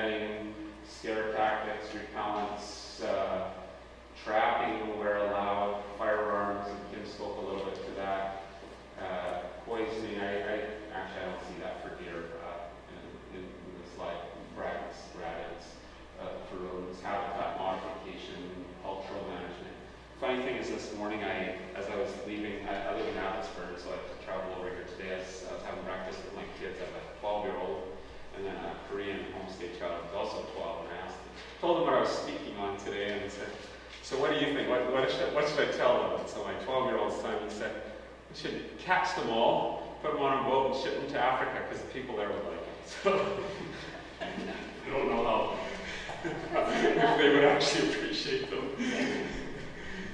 Speaker 13: Netting, scare tactics, repellents, uh, trapping where allowed, firearms, and Kim spoke a little bit to that. Uh, poisoning, I, I actually I don't see that for deer uh, in, in, in the slide. Rabbits, rabbits, uh, for rodents, habitat modification, cultural management. Funny thing is, this morning I, as I was leaving, I, I live in Abbotsford, so I have to travel over here today. I was, I was having breakfast with my kids. I have a 12-year-old and then a Korean homestay child who's also 12, and I asked, him, told them what I was speaking on today, and I said, so what do you think? What, what, should, what should I tell them? And so my 12-year-old son said, we should catch them all, put them on a boat, and ship them to Africa because the people there would like it. So I don't know how if they would actually appreciate them.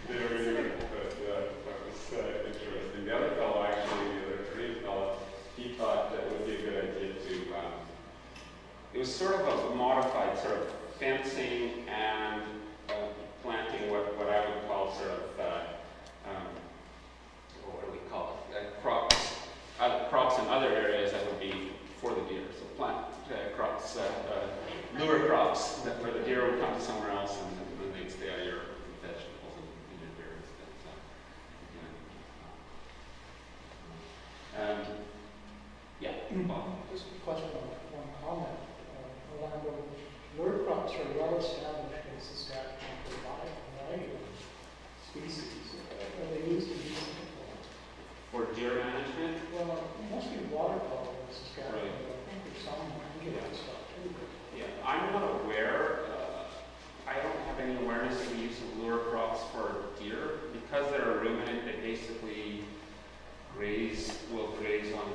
Speaker 13: they were but uh, that was uh, interesting. The other fellow, actually, the other Korean fellow, he thought that it would be a good idea to. Um, it was sort of a modified sort of fencing and uh, planting what, what I would call sort of uh, um, what do we call it? Uh, crops, uh, crops in other areas that would be for the deer. So plant uh, crops, lure crops that where the deer would come to somewhere else and then they'd stay out yeah. Um, yeah. Bob?
Speaker 7: Just a question on one comment. Uh, Orlando, lure crops are well established in Saskatchewan for a variety of species. Are they used in decent
Speaker 13: For deer management,
Speaker 7: Well, mostly waterfowl in Saskatchewan,
Speaker 13: Right.
Speaker 7: I think there's some regular stuff too.
Speaker 13: Yeah, I'm not aware, uh, I don't have any awareness of the use of lure crops for deer. Because they're a ruminant, they basically graze, will graze on,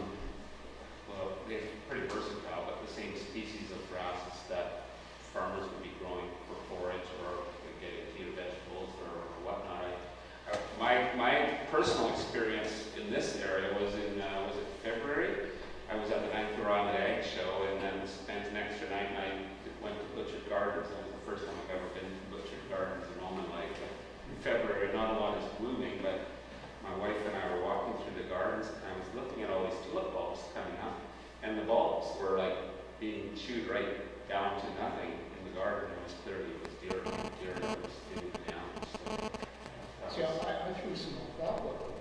Speaker 13: well, they're pretty versatile, but the same species of grasses that farmers would be growing for forage or getting to vegetables or whatnot. I- uh, My, my personal experience in this area was in, uh, was it February? I was at the Vancouver Island Ag Show and then spent an extra night and I went to Butchart Gardens. That was the first time I've ever been to Butchart Gardens in all my life. In February, not a lot is blooming, but my wife and I were walking through the gardens and I was looking at all these tulip bulbs coming up. And the bulbs were like being chewed right down to nothing in the garden. It was clearly, it was deer, deer that was getting them down. So
Speaker 7: See,
Speaker 13: was-
Speaker 7: I, I threw some alfalfa,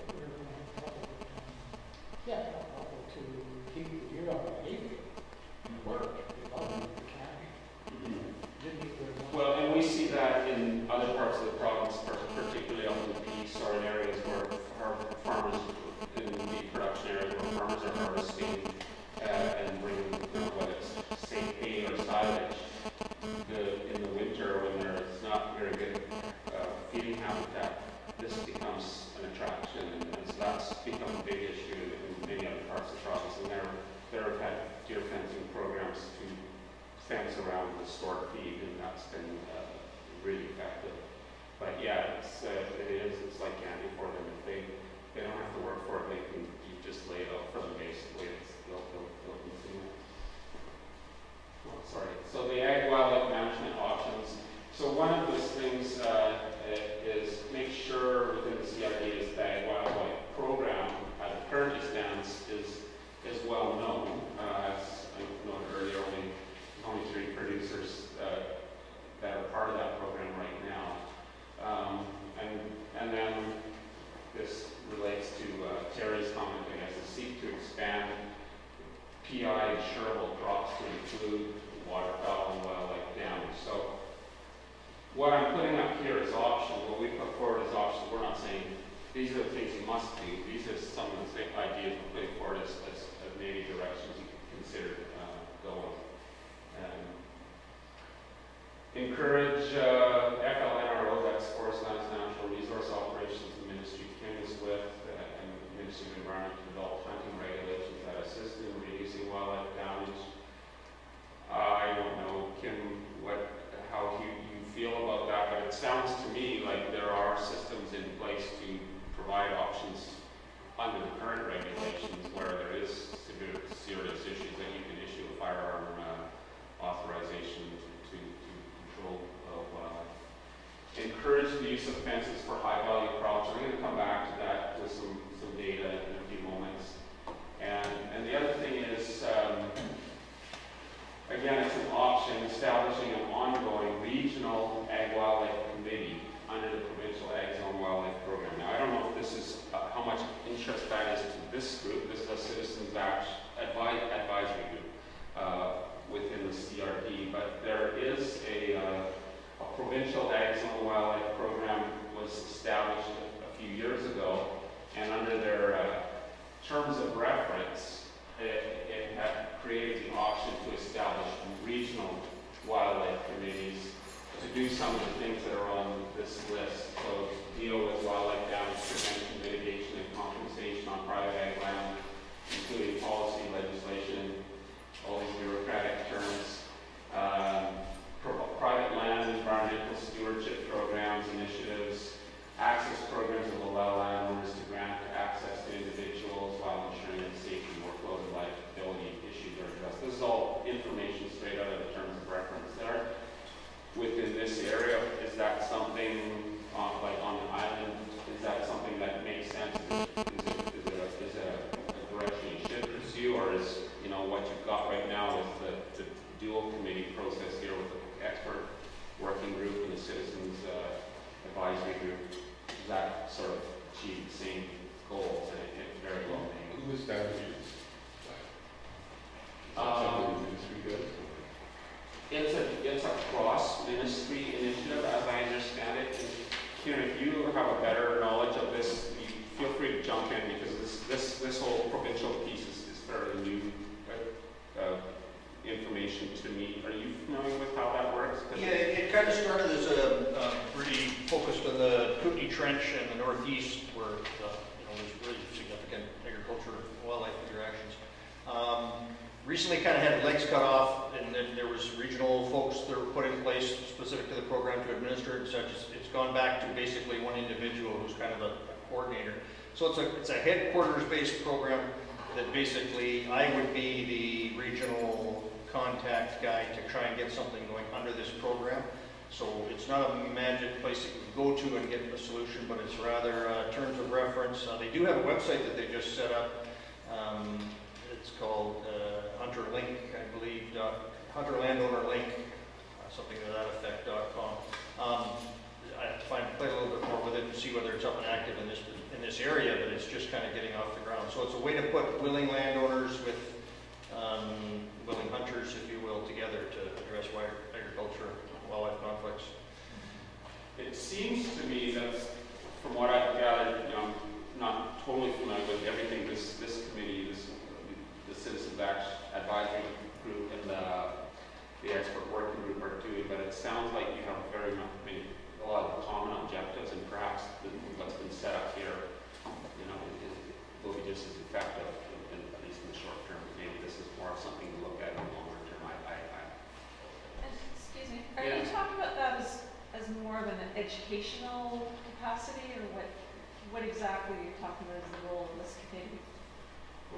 Speaker 7: yeah, alfalfa to keep the deer out of the hayfield. It worked, they loved it, the county. Didn't eat very much.
Speaker 13: Well, and we see that in other parts of the province, particularly up in the peace or in areas where farmers, in the production areas where farmers are harvesting uh, and bringing, the, in the winter when there's not very good uh, feeding habitat, this becomes an attraction, and, and so that's become a big issue in many other parts of the province, and there, there have had deer fencing programs to fence around the stored feed, and that's been uh, really effective. But yeah, it's, uh, it is, it's like candy for them. If they, they don't have to work for it, they can, you just lay it out for them basically, it's, they'll, they'll, they'll sorry, so the ag wildlife management options. So one of those things uh, is make sure within the CID's ag wildlife program, as it currently stands, is, is well known. Uh, as I noted earlier, only only three producers uh, that are part of that program right now. Um, and, and then this relates to uh, Terry's comment, I guess, is seek to expand PI insurable crops to include waterfowl and wildlife damage. So what I'm putting up here is options. What we put forward as options, we're not saying these are the things you must do. These are some of the ideas we're putting forward as, as, as maybe directions you could consider uh, going. Um, encourage uh, FLNRO, that's Forest Natural Resource Operations, the Ministry Kim with, uh, and Ministry of Environment to develop hunting regulations that assist in reducing wildlife damage. Uh, I don't know, Kim, what, how you, you feel about that, but it sounds to me like there are systems in place to provide options under the current regulations where there is severe, serious issues that you can issue a firearm uh, authorization to, to, to control of, uh, encourage the use of fences for high value crops. I'm going to come back to that with some, some data in a few moments. And, and the other thing is, um, again, it's an option, establishing an ongoing regional ag wildlife committee under the provincial ag zone wildlife program. Now, I don't know if this is, uh, how much interest that is to this group. This is a citizens advi- advisory group uh, within the CRD, but there is a, uh, a provincial ag zone wildlife program was established a, few years ago, and under their uh, terms of reference, it had created the option to establish regional wildlife committees to do some of the things that are on this list. So deal with wildlife damage prevention, mitigation, and compensation on private ag land, including policy, legislation, all these bureaucratic terms. Um, private land, environmental stewardship programs, initiatives, access programs that will allow landowners to grant access to individuals while ensuring that safety, workload, and liability issues are addressed. This is all information straight out of the terms of reference there. Within this area, is that something, uh, like on the island, is that something that makes sense? Is it, is it, a, is it a, direction you should pursue, or is, you know, what you've got right now with the, the dual committee process here with the expert working group and the citizens uh, advisory group, does that sort of achieve the same goals? And it, it very well may.
Speaker 11: Who establishes that?
Speaker 13: Um,
Speaker 11: Something the ministry does?
Speaker 13: It's a, it's a cross-ministry initiative, as I understand it. And Kieran, if you have a better knowledge of this, you feel free to jump in, because this, this, this whole provincial piece is, is fairly new, uh, uh, information to me. Are you familiar with how that works? 'Cause
Speaker 6: Yeah, it, it kind of started as a, uh, really focused on the Kootenay Trench and the northeast where, uh, you know, there's really significant wildlife interactions. Um, recently kind of had legs cut off and then there was regional folks that were put in place specific to the program to administer it and such. It's, it's gone back to basically one individual who's kind of a, a coordinator. So it's a, it's a headquarters-based program that basically I would be the regional contact guy to try and get something going under this program. So it's not a magic place that you can go to and get a solution, but it's rather uh, terms of reference. Uh, they do have a website that they just set up. Um, it's called uh, Hunter Link, I believe, dot, Hunter Landowner Link, uh, something to that effect, dot com. Um, I have to find, play a little bit more with it and see whether it's up and active in this, in this area, but it's just kind of getting off the ground. So it's a way to put willing landowners with um, willing hunters, if you will, together to address wi- agriculture, wildlife conflicts.
Speaker 13: It seems to me that, from what I've gathered, you know, I'm not totally familiar with everything this, this committee, this, the Citizens Act Advisory Group and the, the expert working group are doing, but it sounds like you have very a lot of common objectives and perhaps the- what's been set up here, you know, will be just as effective, at least in the short term. Maybe this is more of something to look at in the longer term. I, I, I
Speaker 9: And, excuse me, are you talking about that as, as more of an educational capacity, or what, what exactly are you talking about as the role of this committee?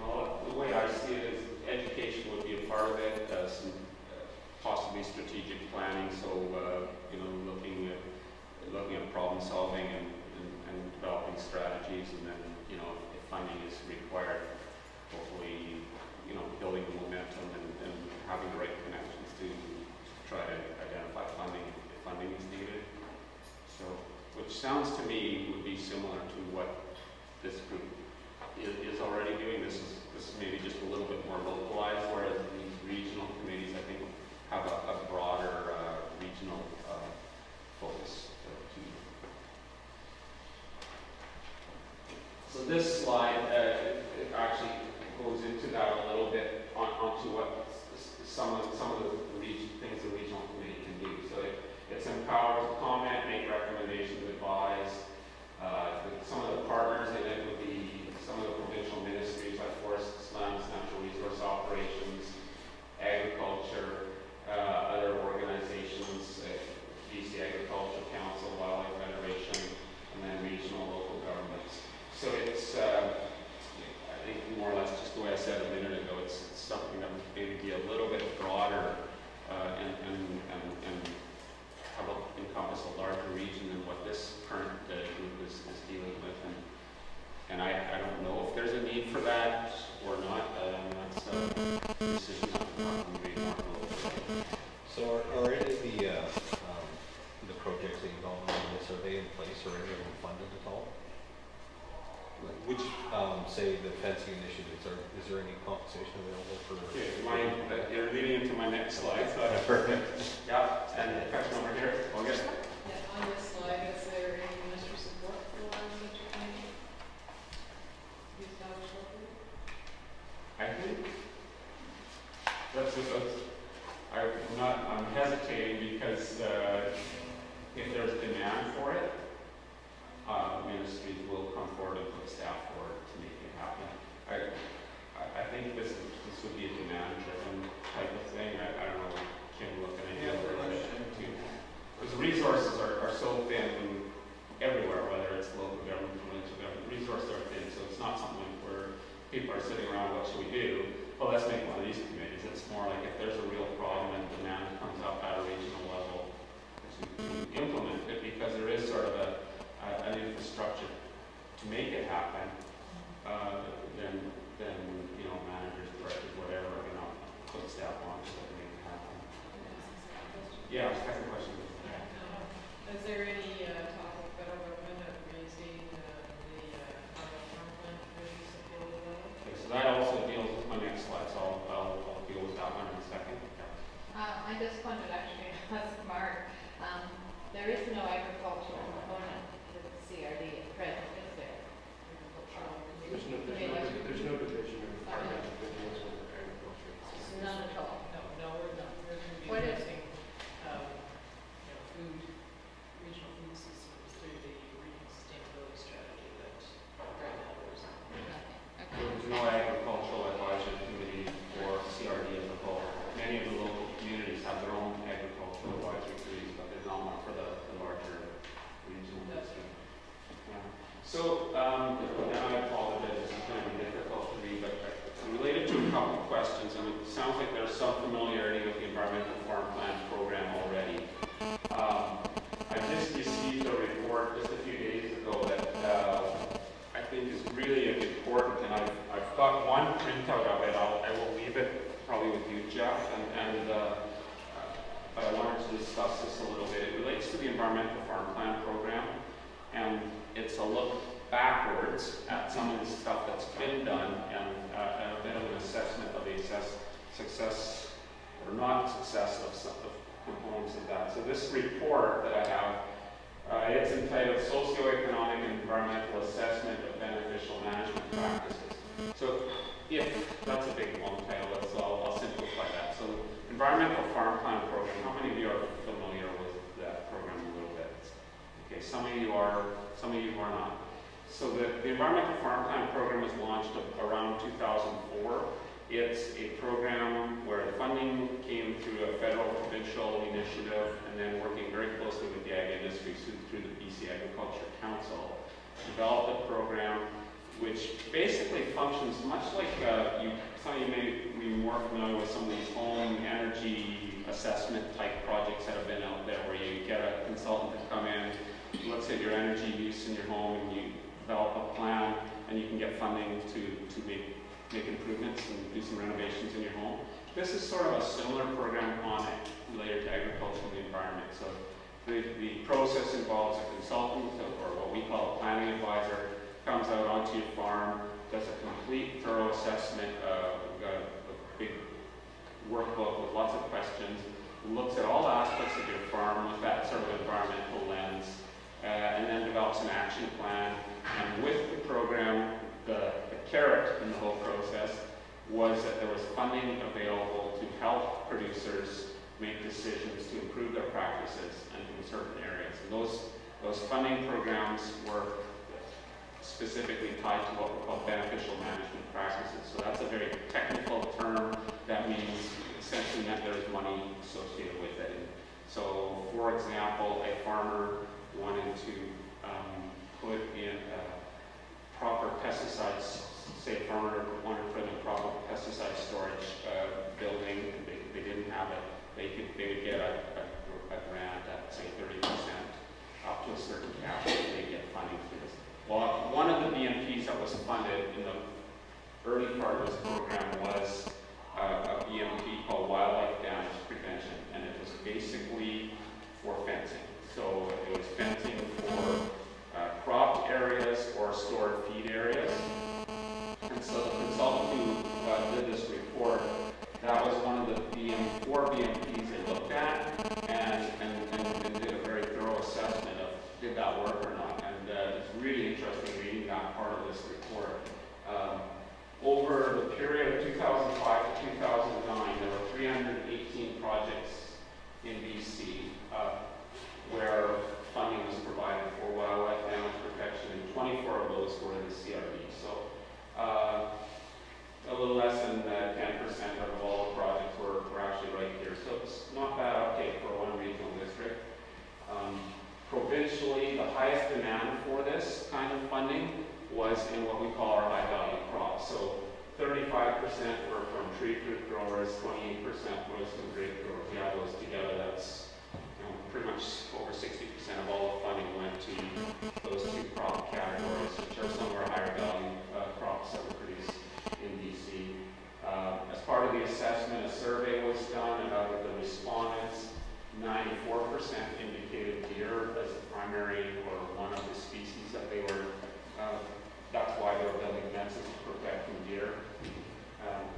Speaker 13: Well, the way I see it is education would be a part of it, uh, some uh, possibly strategic planning, so, uh, you know, looking at, looking at problem solving and, and, and developing strategies, and then, you know, if funding is required, hopefully, you know, building the momentum and, and having the right connections to try to needed. So, which sounds to me would be similar to what this group is, is already doing. This is, this is maybe just a little bit more localized, whereas these regional committees, I think, have a, a broader, uh, regional, uh, focus So this slide, uh, actually goes into that a little bit on, onto what some of, some of the reg- things the regional committee can do. So it, it's empowered to comment, make recommendations, advise. Uh, some of the partners in it would be environmental farm plan program, and it's a look backwards at some of the stuff that's been done, and, uh, a bit of an assessment of the assess, success or not success of some of components of that. So this report that I have uh, it's entitled Socioeconomic and Environmental Assessment of Beneficial Management Practices. So if, that's a big long title, let's, I'll, I'll simplify that. So Environmental Farm Plan Program, how many of you are familiar with that program a little bit? Okay, some of you are, some of you are not. So the, the Environmental Farm Plan Program was launched around 2004. It's a program where the funding came through a federal provincial initiative and then working very closely with the ag industry through, through the BC Agriculture Council. Developed a program which basically functions much like uh, you, some of you may be more familiar with some of these home energy assessment type projects that have been out there where you get a consultant to come in, looks at your energy use in your home and you develop a plan and you can get funding to, to make make improvements and do some renovations in your home. This is sort of a similar program on it related to agriculture and the environment. So the, the process involves a consultant or what we call a planning advisor comes out onto your farm, does a complete thorough assessment, uh, we've got a, a big workbook with lots of questions, looks at all aspects of your farm with that sort of environmental lens, uh, and then develops an action plan. And with the program, the, the carrot in the whole process was that there was funding available to help producers make decisions to improve their practices in certain areas. And those, those funding programs were specifically tied to what we call beneficial management practices. So that's a very technical term that means essentially that there's money associated with it. So, for example, a farmer wanted to um, put in uh, proper pesticides, say farmer wanted to put in a proper pesticide storage uh, building, and they, they didn't have it, they could they would get a, a, a grant at say 30% up to a certain cap, they get funding for this. Well, one of the BMPs that was funded in the early part of this program was uh, a BMP called Wildlife Damage Prevention, and it was basically for fencing. So it was fencing for uh, cropped areas or stored feed areas. And so the consultant who uh, did this report, that was one of the BM, four BMPs they looked at and, and, and, and did a very thorough assessment of did that work or not. And uh, it's really interesting reading that part of this report. Um, over the period of 2005 to 2009, there were 318 projects in BC. Uh, where funding was provided for wildlife damage protection, and 24 of those were in the CRD. So uh, a little less than uh, 10% of all the projects were, were actually right here. So it's not bad uptake for one regional district. Um, provincially, the highest demand for this kind of funding was in what we call our high value crops. So 35% were from tree fruit growers, 28% was from grape growers. Add those together, that's pretty much over 60% of all the funding went to those two crop categories, which are some of our higher value uh, crops that we produced in BC. Uh, as part of the assessment, a survey was done, and out of the respondents, 94% indicated deer as the primary or one of the species that they were, uh, that's why they were building fences to protect from deer. Um,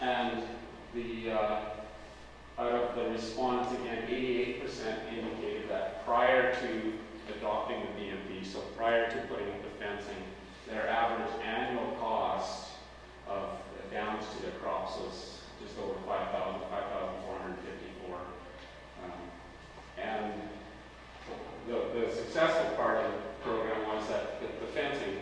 Speaker 13: and the, uh, out of the respondents, again, 88% indicated that prior to adopting the BMP, so prior to putting up the fencing, their average annual cost of damage to their crops was just over 5,000, 5,454. Um, and the, the successful part of the program was that the, the fencing,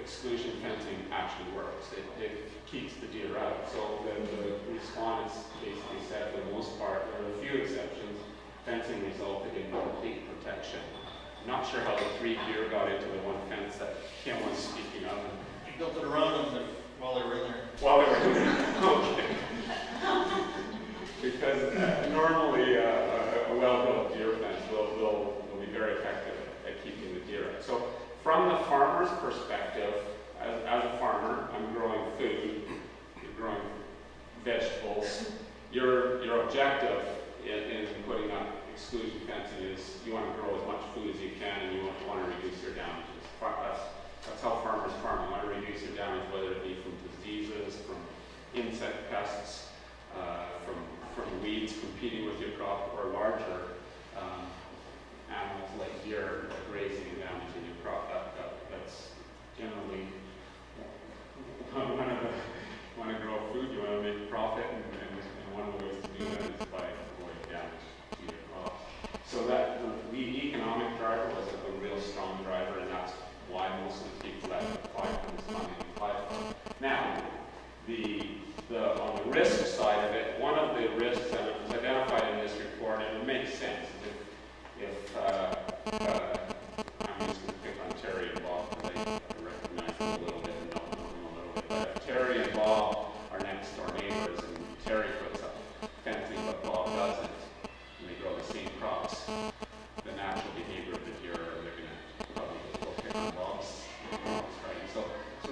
Speaker 13: exclusion fencing actually works. It, it keeps the deer out. So the, the respondents basically said for the most part, there were a few exceptions, fencing resulted in complete protection. I'm not sure how the three deer got into the one fence that Kim was speaking of.
Speaker 6: You built it around them while they were in there.
Speaker 13: While they were in there. Okay. because uh, normally uh, a well-built deer fence will, will, will be very effective at keeping the deer out. So from the farmer's perspective, as, as a farmer, I'm growing food, growing vegetables. Your, your objective in, in putting up exclusion fencing is you want to grow as much food as you can and you want, want to reduce your damages. That's, that's how farmers farm. You want to reduce your damage, whether it be from diseases, from insect pests, uh, from, from weeds competing with your crop, or larger um, animals like deer grazing and damaging your crop. That, that, that's generally one of the, want to grow food, you want to make profit, and, and, and one of the ways to do that is by avoiding damage to your crops. So that the, the economic driver was a, real strong driver, and that's why most of the people that applied for this funding applied for it. Now, the, the, on the risk side of it, one of the risks that was identified in this report, and it makes sense, if, if uh, uh,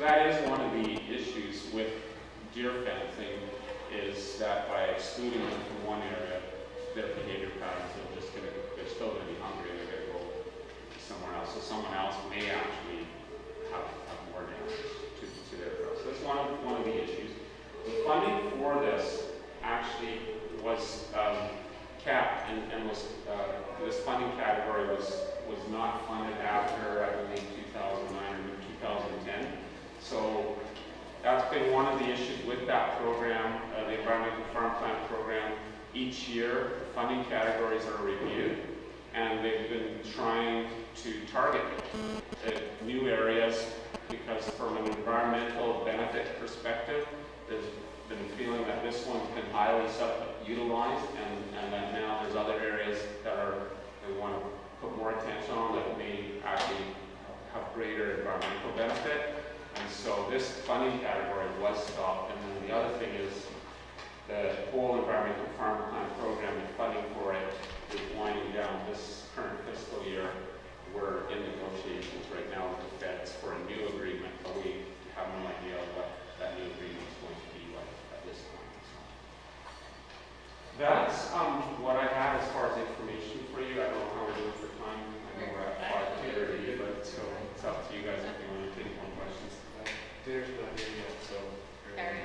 Speaker 13: that is one of the issues with deer fencing, is that by excluding them from one area, their behavior patterns are just going to, they're still going to be hungry, and they're going to go somewhere else. So someone else may actually have, have more damage to, to their crops. So that's one of, one of the issues. The funding for this actually was um, capped and, and was, uh, this funding category was, was not funded after, I believe, 2009 or 2010. So that's been one of the issues with that program, uh, the Environmental Farm Plan program. Each year, the funding categories are reviewed, and they've been trying to target uh, new areas because from an environmental benefit perspective, there's been feeling that this one's been highly utilized and, and that now there's other areas that are, they want to put more attention on that may actually have greater environmental benefit. So this funding category was stopped. And then the other thing is the whole environmental farm plan program and funding for it is winding down this current fiscal year. We're in negotiations right now with the feds for a new agreement, but we have no idea what that new agreement is going to be like at this point. That's um, what I have as far as information for you. I don't know how we're doing for time. I know we're at five thirty, but so it's up to you guys if you want to take more questions.
Speaker 1: Dinner's not here yet, so.
Speaker 3: Aaron?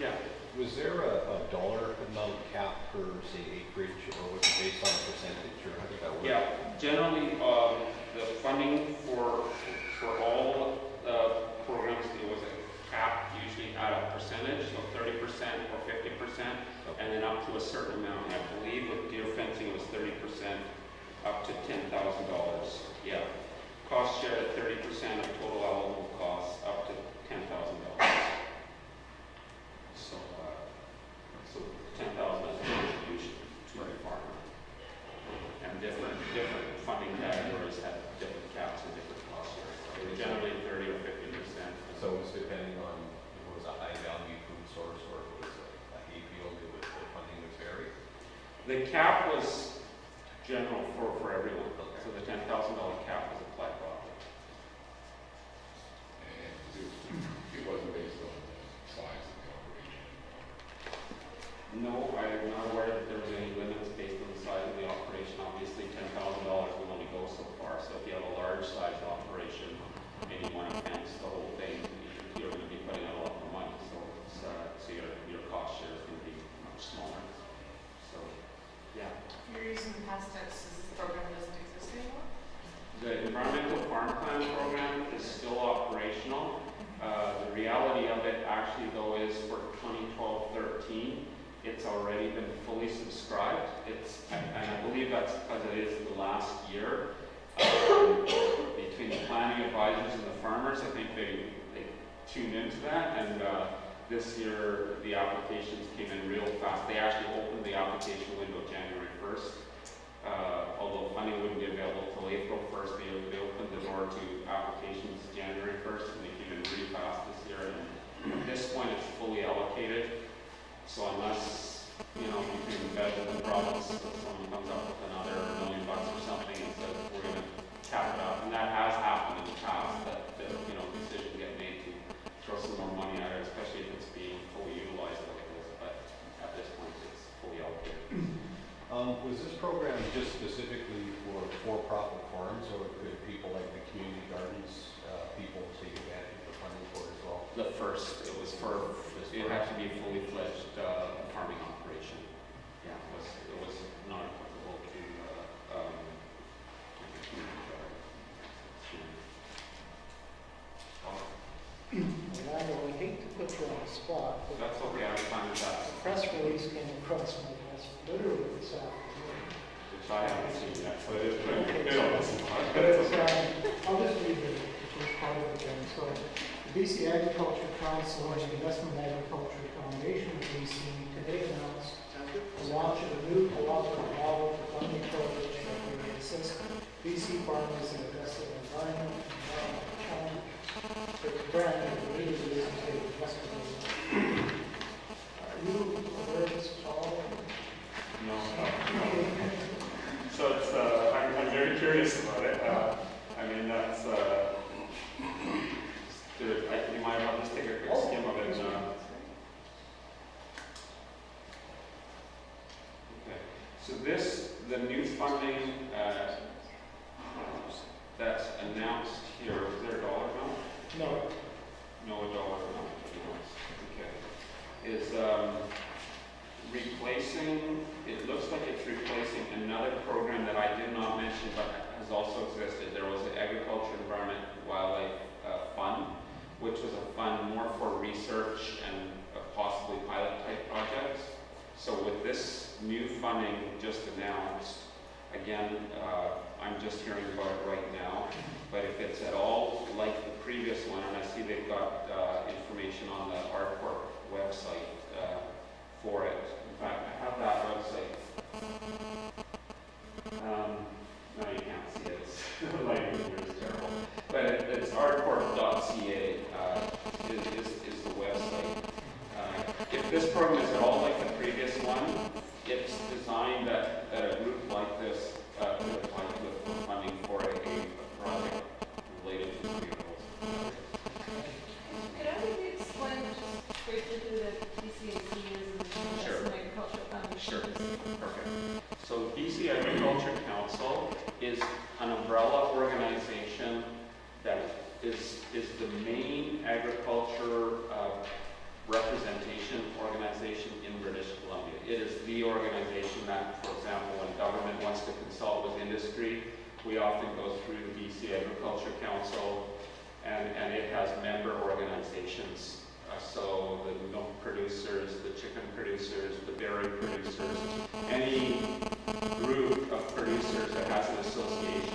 Speaker 13: Yeah.
Speaker 8: Was there a dollar amount cap per, say, acreage, or was it based on a percentage, or how did that work?
Speaker 13: Yeah, generally, um, the funding for, for all, uh, programs, it was a cap usually at a percentage, so thirty percent or fifty percent, and then up to a certain amount. I believe with deer fencing, it was thirty percent up to ten thousand dollars. Yeah. Cost share at thirty percent of total allowable costs up to ten thousand dollars. So, uh, so ten thousand is a contribution to the farmer. And different, different funding categories have different caps and different cost shares. So they generally thirty or fifty percent.
Speaker 8: So it was depending on if it was a high value food source or if it was a a hay field, it was, the funding was varied?
Speaker 13: The cap was general for, for everyone. So the ten thousand dollar cap was applied broadly.
Speaker 11: And it, it wasn't based on size of the operation.
Speaker 13: No, I am not aware that there was any limits based on the size of the operation. Obviously, ten thousand dollars will only go so far. So if you have a large size operation and you want to fence the whole thing, you're- going to be putting out a lot more money. So, it's, uh, so your, your cost share is going to be much smaller. So, yeah.
Speaker 14: If you're using past tense, this program doesn't exist anymore?
Speaker 13: The environmental farm plan program is still operational. Uh, the reality of it actually though is for 2012-13, it's already been fully subscribed. It's, and I believe that's because it is the last year. Um, between the planning advisors and the farmers, I think they, they tuned into that and uh, this year the applications came in real fast. They actually opened the application window January 1st. Uh, although funding wouldn't be available until April 1st, they, they opened the door to applications January 1st this point, it's fully allocated, so unless, you know, between the federal and province, someone comes up with another million bucks or something and says, we're gonna cap it up, and that has happened in the past, that, that, you know, decisions get made to throw some more money at it, especially if it's being fully utilized like this, but at this point, it's fully allocated.
Speaker 8: Um, was this program just specifically for for-profit farms, or could people like the community gardens, uh, people take advantage of the funding for it as well?
Speaker 13: The first, it was for, it had to be a fully fledged, uh, farming operation. Yeah, it was, it was not applicable to, uh, um, like a community garden.
Speaker 7: I hate to put you on the spot, but
Speaker 13: That's okay, I'm fine with that,
Speaker 7: a press release came across my desk literally this afternoon.
Speaker 13: which I haven't seen yet, so it pretty,
Speaker 7: so-
Speaker 13: it's,
Speaker 7: But it's, um, I'll just read the the first part of it then. So, the BC Agriculture Council and the Investment Agriculture Foundation of BC today announced the launch of a new cooperative model for funding projects that will assist BC farmers in addressing environment and environmental challenges. So It's brand new, the lead is yesterday. Are you aware of this at all?
Speaker 15: No. So it's, uh, I'm, I'm very curious about it. Uh, I mean, that's, uh,
Speaker 13: Dude, I, you might want to take a quick skim of it, Okay, so this, the new funding, uh, that's announced here, is there a dollar amount?
Speaker 7: No.
Speaker 13: No dollar amount, okay. Is, um, replacing, it looks like it's replacing another program that I did not mention, but has also existed. There was the Agriculture, Environment, Wildlife, uh, Fund, which was a fund more for research and possibly pilot type projects. So with this new funding just announced, again, uh, I'm just hearing about it right now, but if it's at all like the previous one, and I see they've got uh, information on the ARDCorp website uh, for it. In fact, I have that website. Um, no, you can't see it. The lighting here is terrible. But it, it's ardcorp.ca uh, is, is, is the website. Uh, if this program is at all like the previous one, it's designed that, that a group like this uh, could apply to funding for a, a project related to vehicles.
Speaker 9: Could I maybe explain just briefly who the BCAC is
Speaker 13: Sure.
Speaker 9: Agricultural Foundation?
Speaker 13: Sure, perfect. So BC Agriculture Council is an umbrella organization that is, is the main agriculture uh, representation organization in British Columbia. It is the organization that, for example, when government wants to consult with industry, we often go through the BC Agriculture Council, and, and it has member organizations. Uh, so the milk producers, the chicken producers, the dairy producers, any group of producers that has an association